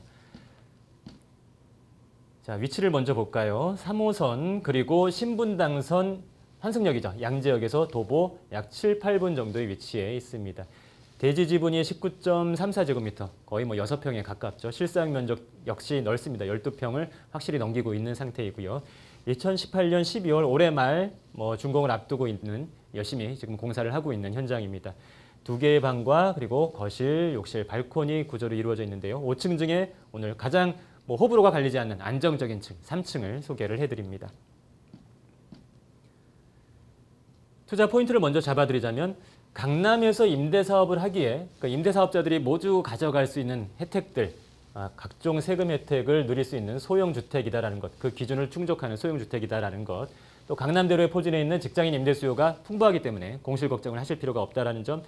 자 위치를 먼저 볼까요? 3호선 그리고 신분당선 환승역이죠. 양재역에서 도보 약 7, 8분 정도의 위치에 있습니다. 대지 지분이 19.34제곱미터, 거의 뭐 6평에 가깝죠. 실사용 면적 역시 넓습니다. 12평을 확실히 넘기고 있는 상태이고요. 2018년 12월 올해 말 뭐 준공을 앞두고 있는 열심히 지금 공사를 하고 있는 현장입니다. 두 개의 방과 그리고 거실, 욕실, 발코니 구조로 이루어져 있는데요. 5층 중에 오늘 가장 뭐 호불호가 갈리지 않는 안정적인 층 3층을 소개를 해드립니다. 투자 포인트를 먼저 잡아드리자면 강남에서 임대 사업을 하기에 그 임대 사업자들이 모두 가져갈 수 있는 혜택들, 아, 각종 세금 혜택을 누릴 수 있는 소형 주택이다라는 것, 그 기준을 충족하는 소형 주택이다라는 것, 또 강남대로에 포진해 있는 직장인 임대 수요가 풍부하기 때문에 공실 걱정을 하실 필요가 없다라는 점,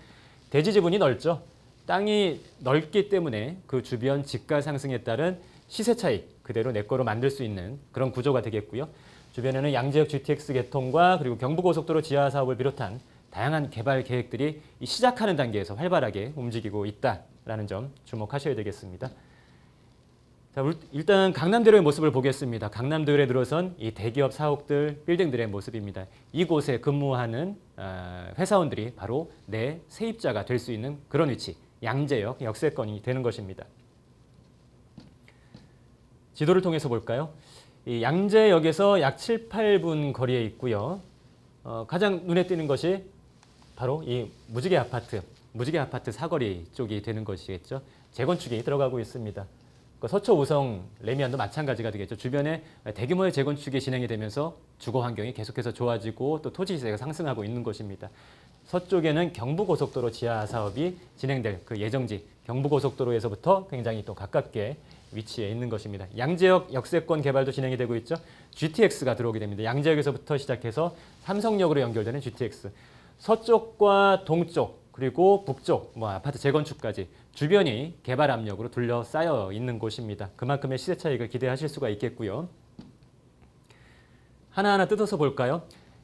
대지 지분이 넓죠. 땅이 넓기 때문에 그 주변 집가 상승에 따른 시세 차익 그대로 내 거로 만들 수 있는 그런 구조가 되겠고요. 주변에는 양재역 GTX 개통과 그리고 경부고속도로 지하 사업을 비롯한 다양한 개발 계획들이 시작하는 단계에서 활발하게 움직이고 있다라는 점 주목하셔야 되겠습니다. 자, 일단 강남대로의 모습을 보겠습니다. 강남대로에 들어선 이 대기업 사옥들, 빌딩들의 모습입니다. 이곳에 근무하는 아, 회사원들이 바로 내 세입자가 될 수 있는 그런 위치, 양재역 역세권이 되는 것입니다. 지도를 통해서 볼까요? 이 양재역에서 약 7, 8분 거리에 있고요. 어, 가장 눈에 띄는 것이 바로 이 무지개 아파트, 무지개 아파트 사거리 쪽이 되는 것이겠죠. 재건축이 들어가고 있습니다. 그 서초 우성 레미안도 마찬가지가 되겠죠. 주변에 대규모의 재건축이 진행이 되면서 주거 환경이 계속해서 좋아지고 또 토지 시세가 상승하고 있는 것입니다. 서쪽에는 경부고속도로 지하 사업이 진행될 그 예정지 경부고속도로에서부터 굉장히 또 가깝게 위치해 있는 것입니다. 양재역 역세권 개발도 진행이 되고 있죠. GTX가 들어오게 됩니다. 양재역에서부터 시작해서 삼성역으로 연결되는 GTX. 서쪽과 동쪽 그리고 북쪽 뭐 아파트 재건축까지 주변이 개발 압력으로 둘러싸여 있는 곳입니다. 그만큼의 시세 차익을 기대하실 수가 있겠고요. 하나하나 뜯어서 볼까요?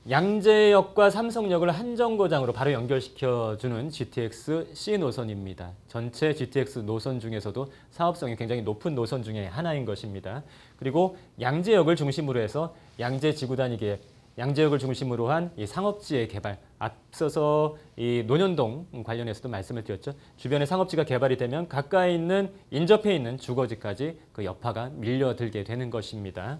양재역과 삼성역을 한 정거장으로 바로 연결시켜주는 GTX C 노선입니다. 전체 GTX 노선 중에서도 사업성이 굉장히 높은 노선 중에 하나인 것입니다. 그리고 양재역을 중심으로 해서 양재 지구단위 계획, 양재역을 중심으로 한이 상업지의 개발, 앞서서 이 논현동 관련해서도 말씀을 드렸죠. 주변에 상업지가 개발이 되면 가까이 있는 인접해 있는 주거지까지 그 여파가 밀려들게 되는 것입니다.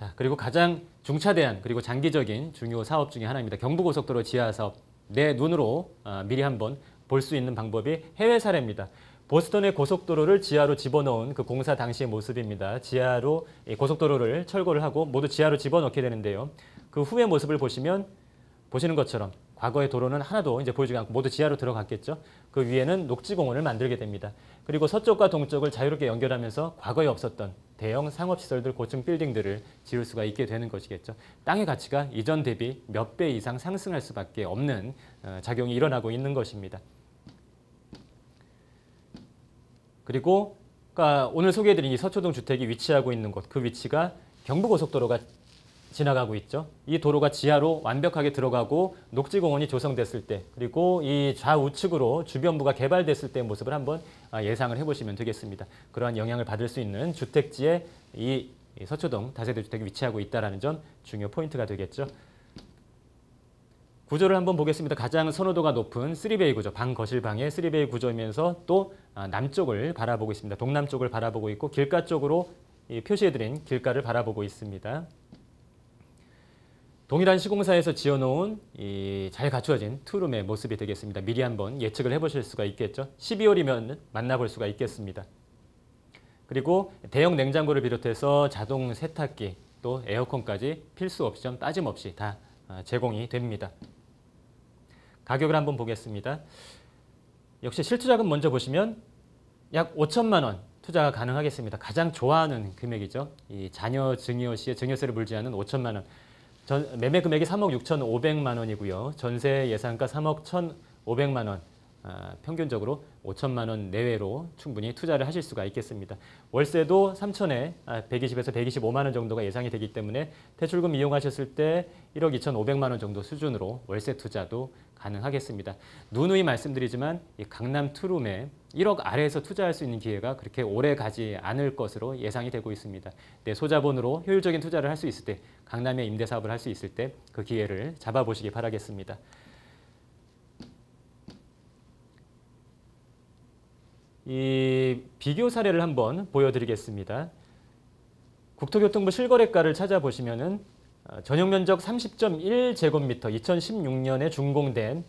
자, 그리고 가장 중차대한 그리고 장기적인 중요 사업 중에 하나입니다. 경부고속도로 지하 사업. 내 눈으로 아, 미리 한번 볼 수 있는 방법이 해외 사례입니다. 보스턴의 고속도로를 지하로 집어넣은 그 공사 당시의 모습입니다. 지하로 이 고속도로를 철거를 하고 모두 지하로 집어넣게 되는데요. 그 후의 모습을 보시면 보시는 것처럼 과거의 도로는 하나도 이제 보여주지 않고 모두 지하로 들어갔겠죠. 그 위에는 녹지공원을 만들게 됩니다. 그리고 서쪽과 동쪽을 자유롭게 연결하면서 과거에 없었던 대형 상업시설들, 고층 빌딩들을 지을 수가 있게 되는 것이겠죠. 땅의 가치가 이전 대비 몇 배 이상 상승할 수밖에 없는 어, 작용이 일어나고 있는 것입니다. 그리고 그러니까 오늘 소개해드린 이 서초동 주택이 위치하고 있는 곳, 그 위치가 경부고속도로가 지나가고 있죠. 이 도로가 지하로 완벽하게 들어가고 녹지공원이 조성됐을 때 그리고 이 좌우측으로 주변부가 개발됐을 때의 모습을 한번 아, 예상을 해보시면 되겠습니다. 그러한 영향을 받을 수 있는 주택지에 이 서초동 다세대 주택이 위치하고 있다는 점 중요 포인트가 되겠죠. 구조를 한번 보겠습니다. 가장 선호도가 높은 3베이 구조, 방, 거실, 방의 3베이 구조이면서 또 아, 남쪽을 바라보고 있습니다. 동남쪽을 바라보고 있고 길가 쪽으로 표시해드린 길가를 바라보고 있습니다. 동일한 시공사에서 지어놓은 이 잘 갖추어진 투룸의 모습이 되겠습니다. 미리 한번 예측을 해보실 수가 있겠죠. 12월이면 만나볼 수가 있겠습니다. 그리고 대형 냉장고를 비롯해서 자동 세탁기 또 에어컨까지 필수 옵션 빠짐없이 다 아, 제공이 됩니다. 가격을 한번 보겠습니다. 역시 실투자금 먼저 보시면 약 5천만 원 투자가 가능하겠습니다. 가장 좋아하는 금액이죠. 이 자녀 증여 시에 증여세를 물지 않은 5천만 원. 전, 매매 금액이 3억 6천5백만 원이고요. 전세 예상가 3억 1,500만 원. 아, 평균적으로 5천만 원 내외로 충분히 투자를 하실 수가 있겠습니다. 월세도 3천에 아, 120에서 125만 원 정도가 예상이 되기 때문에 대출금 이용하셨을 때 1억 2천5백만 원 정도 수준으로 월세 투자도 가능하겠습니다. 누누이 말씀드리지만 이 강남 투룸에 1억 아래에서 투자할 수 있는 기회가 그렇게 오래 가지 않을 것으로 예상이 되고 있습니다. 내 소자본으로 효율적인 투자를 할 수 있을 때 강남에 임대 사업을 할 수 있을 때 그 기회를 잡아보시기 바라겠습니다. 이 비교 사례를 한번 보여드리겠습니다. 국토교통부 실거래가를 찾아보시면은 어, 전용 면적 30.1제곱미터 2016년에 준공된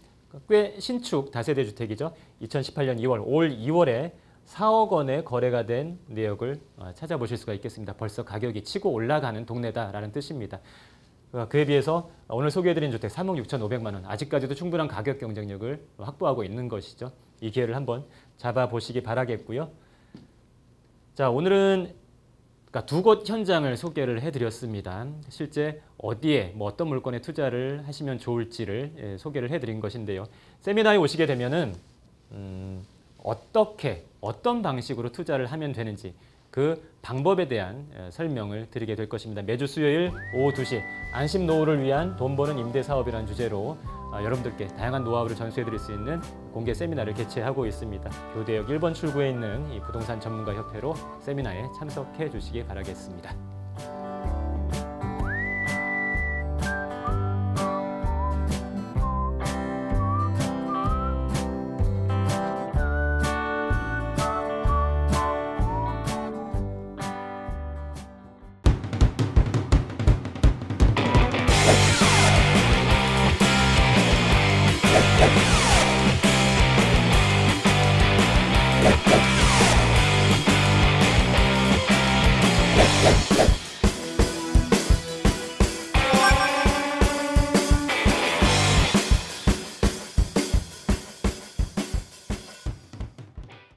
꽤 신축 다세대 주택이죠. 2018년 2월, 올 2월에 4억 원에 거래가 된 내역을 어, 찾아보실 수가 있겠습니다. 벌써 가격이 치고 올라가는 동네다라는 뜻입니다. 어, 그에 비해서 오늘 소개해드린 주택 3억 6천5백만 원 아직까지도 충분한 가격 경쟁력을 확보하고 있는 것이죠. 이 기회를 한번 잡아보시기 바라겠고요. 자 오늘은 그러니까 두곳 현장을 소개를 해드렸습니다. 실제 어디에 뭐 어떤 물건에 투자를 하시면 좋을지를 예, 소개를 해드린 것인데요. 세미나에 오시게 되면은 음, 어떻게 어떤 방식으로 투자를 하면 되는지 그 방법에 대한 예, 설명을 드리게 될 것입니다. 매주 수요일 오후 2시 안심 노후를 위한 돈 버는 임대 사업이라는 주제로 아, 여러분들께 다양한 노하우를 전수해 드릴 수 있는 공개 세미나를 개최하고 있습니다. 교대역 1번 출구에 있는 이 부동산 전문가 협회로 세미나에 참석해 주시기 바라겠습니다.